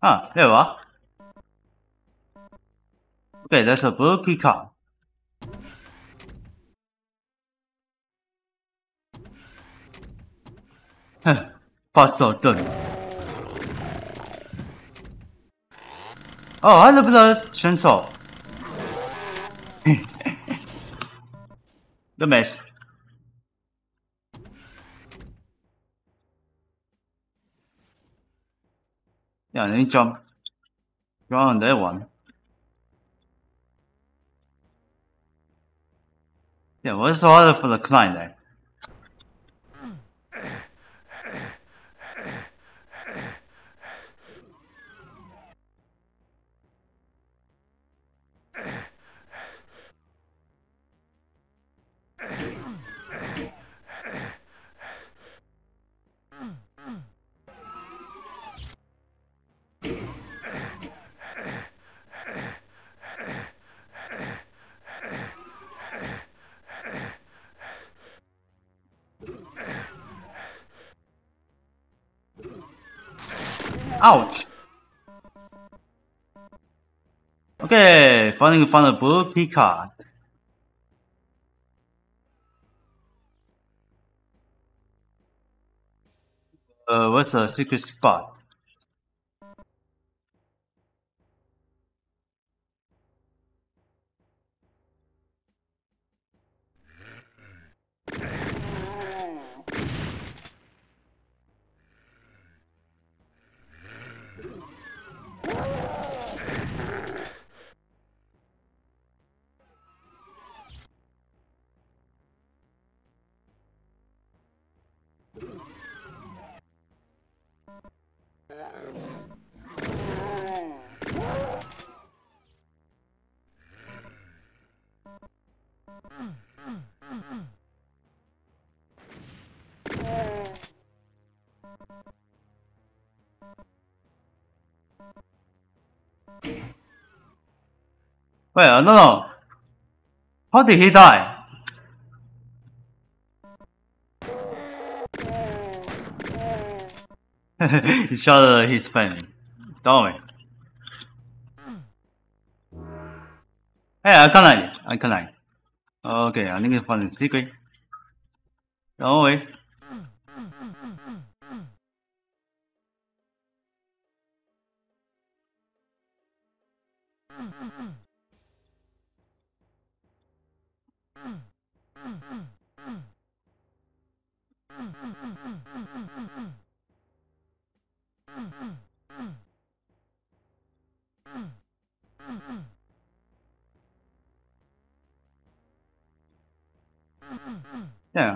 [SPEAKER 1] Ah, there you are. Okay, that's a blue key Pasta done. Oh, I love the chainsaw. the mess. Yeah, then jump. Go on that one. Yeah, what's the order for the client then? Ouch! Okay, finally found a blue card. Uh, what's the secret spot? Wait, no, no. How did he die? he shot his pen. Don't worry. Hey, I can't I can't Okay, I need to find the secret. Don't worry.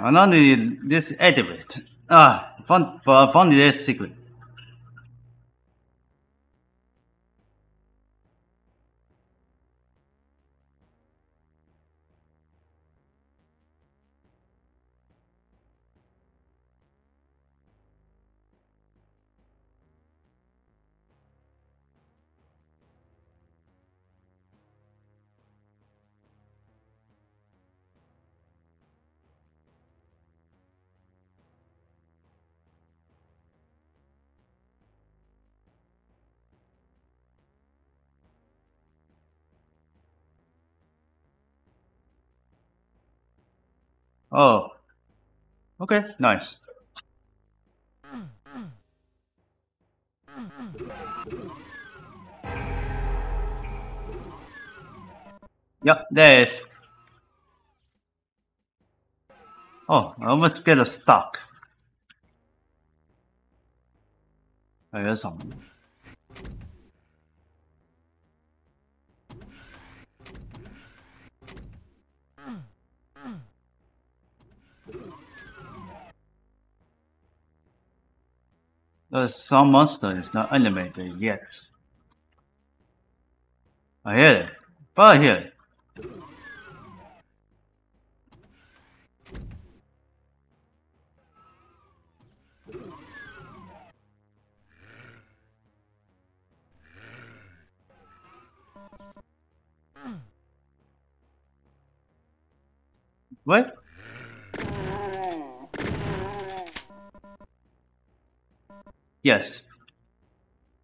[SPEAKER 1] Yeah, another this edit. Ah, found, found this secret. Oh. Okay, nice. Yep, there is. Oh, I almost get a stuck. I hear something. Uh, the some monster is not animated yet. I hear it. But I hear it. What? Yes.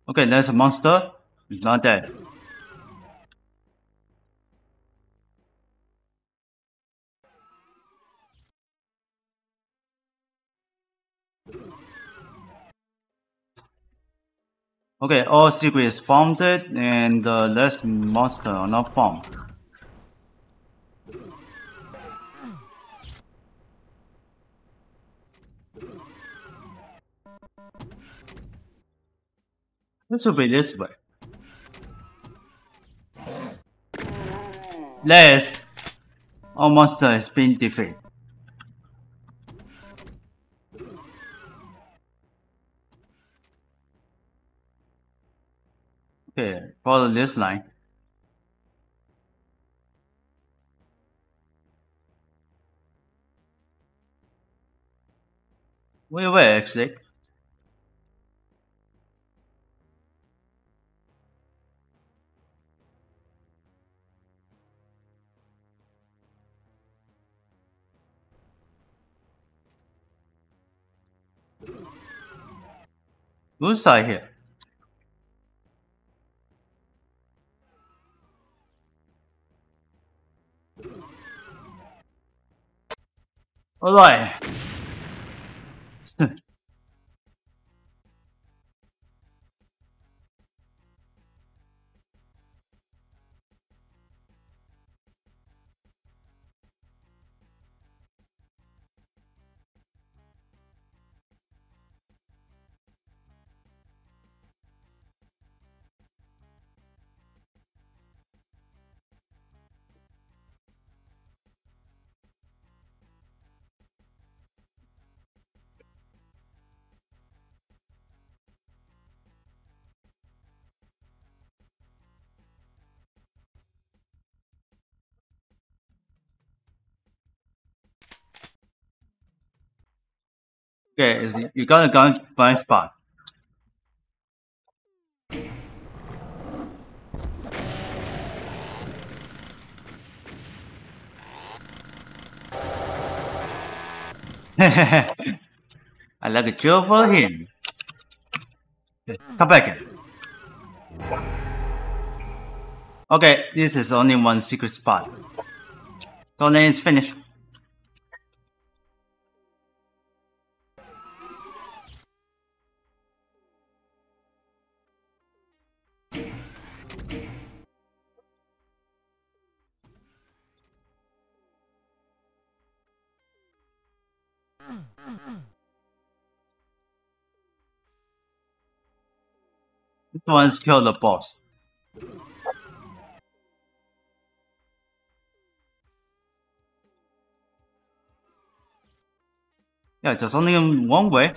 [SPEAKER 1] Okay, there's a monster. He's not dead. Okay, all secrets found and the last monster not found. This will be this way. Last, our monster has been defeated. Okay, follow this line. Where will exit? Whose side here? Alright. Okay, is you got a gun blind spot. I like a drill for him. Come back. Okay, this is only one secret spot. So then it's finished. This one's killed the boss. Yeah, there's only one way.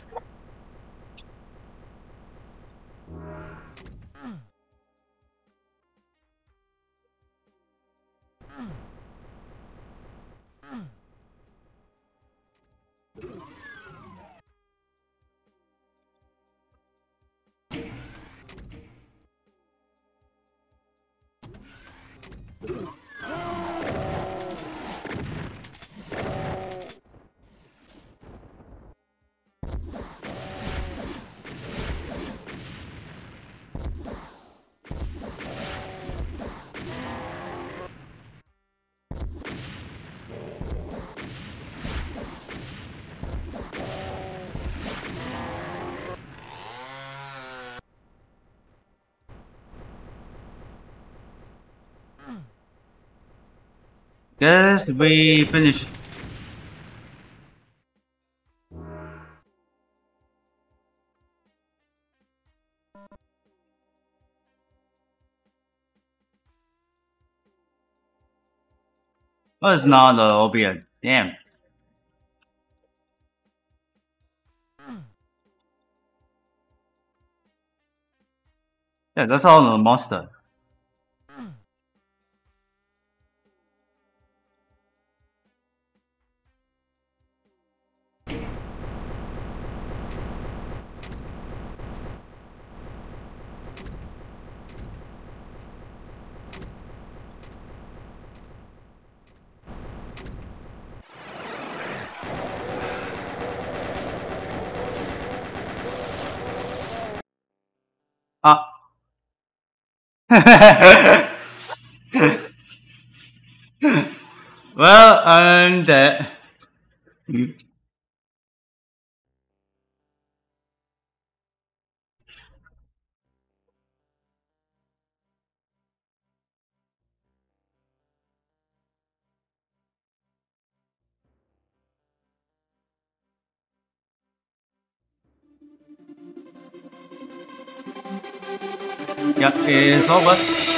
[SPEAKER 1] Yes, we finished. Oh, it's not the opiate. Damn. Yeah, that's all the monster. Well, I'm dead. Yep, it's over.